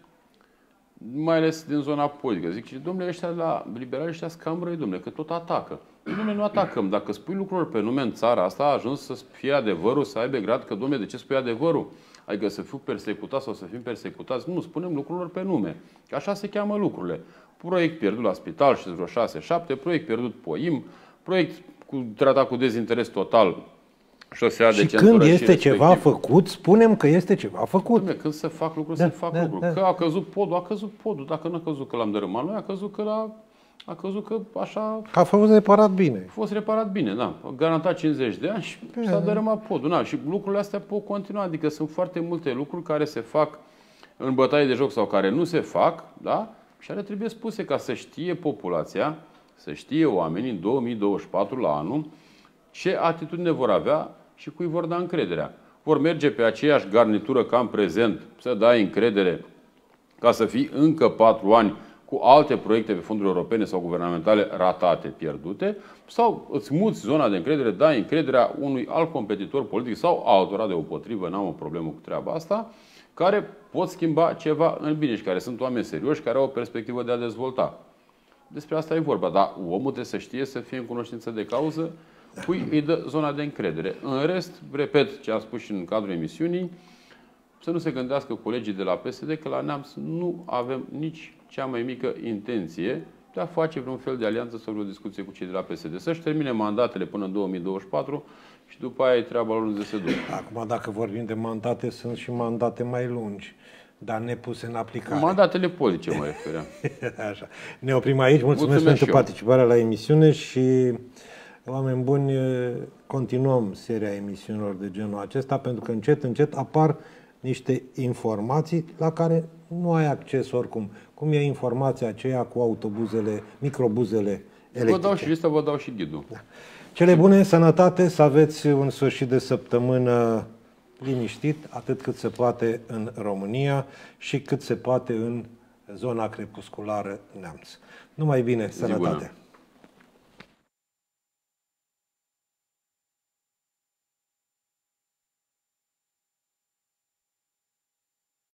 mai ales din zona politică. Zic, și domnule, ăștia la liberali ăștia scam răi, domnule, că tot atacă. Domnule, nu atacăm. Dacă spui lucruri pe nume în țara asta, a ajuns să fie adevărul, să aibă grad că, domnule, de ce spui adevărul? Adică să fiu persecutat sau să fim persecutați? Nu, spunem lucrurilor pe nume. Că așa se cheamă lucrurile. Proiect pierdut la spital și vreo 6-7, proiect pierdut POIM, proiect cu, tratat cu dezinteres total șosea de Și centură când și este ceva respectiv. făcut, spunem că este ceva făcut. Dom'le, când se fac lucruri, Da, se fac da, lucruri. da. Că a căzut podul, a căzut podul. Dacă nu a căzut că l-am dărâmat noi, a căzut că l-a a căzut că așa Că a fost reparat bine. a fost reparat bine, da. A garantat 50 de ani și s-a dărâmat podul. Na, și lucrurile astea pot continua, adică sunt foarte multe lucruri care se fac în bătaie de joc sau care nu se fac, da? Și ale trebuie spuse ca să știe populația, să știe oamenii în 2024 la anul ce atitudine vor avea și cui vor da încrederea. Vor merge pe aceeași garnitură ca în prezent, să dai încredere ca să fii încă patru ani cu alte proiecte pe fonduri europene sau guvernamentale ratate, pierdute, sau îți muți zona de încredere, dai încrederea unui alt competitor politic sau altora de potrivă, n-am o problemă cu treaba asta, care pot schimba ceva în bine și care sunt oameni serioși, care au o perspectivă de a dezvolta. Despre asta e vorba, dar omul trebuie să știe să fie în cunoștință de cauză cui îi dă zona de încredere. În rest, repet ce am spus și în cadrul emisiunii, să nu se gândească colegii de la PSD că la Neamț nu avem nici cea mai mică intenție de a face vreun fel de alianță sau o discuție cu cei de la PSD. Să-și termine mandatele până în 2024 și după aia e treaba lor unde se duc. Acum, dacă vorbim de mandate, sunt și mandate mai lungi, dar nepuse în aplicare. Mandatele politice mă refeream. Așa. Ne oprim aici. Mulțumesc, Mulțumesc pentru și eu. participarea la emisiune și, oameni buni, continuăm seria emisiunilor de genul acesta, pentru că încet, încet apar niște informații la care nu ai acces oricum. Cum e informația aceea cu autobuzele, microbuzele Vă electrice. dau și lista, vă dau și ghidul. Cele bune, sănătate, să aveți un sfârșit de săptămână liniștit, atât cât se poate în România și cât se poate în zona crepusculară Neamț. Numai bine, bună! sănătate!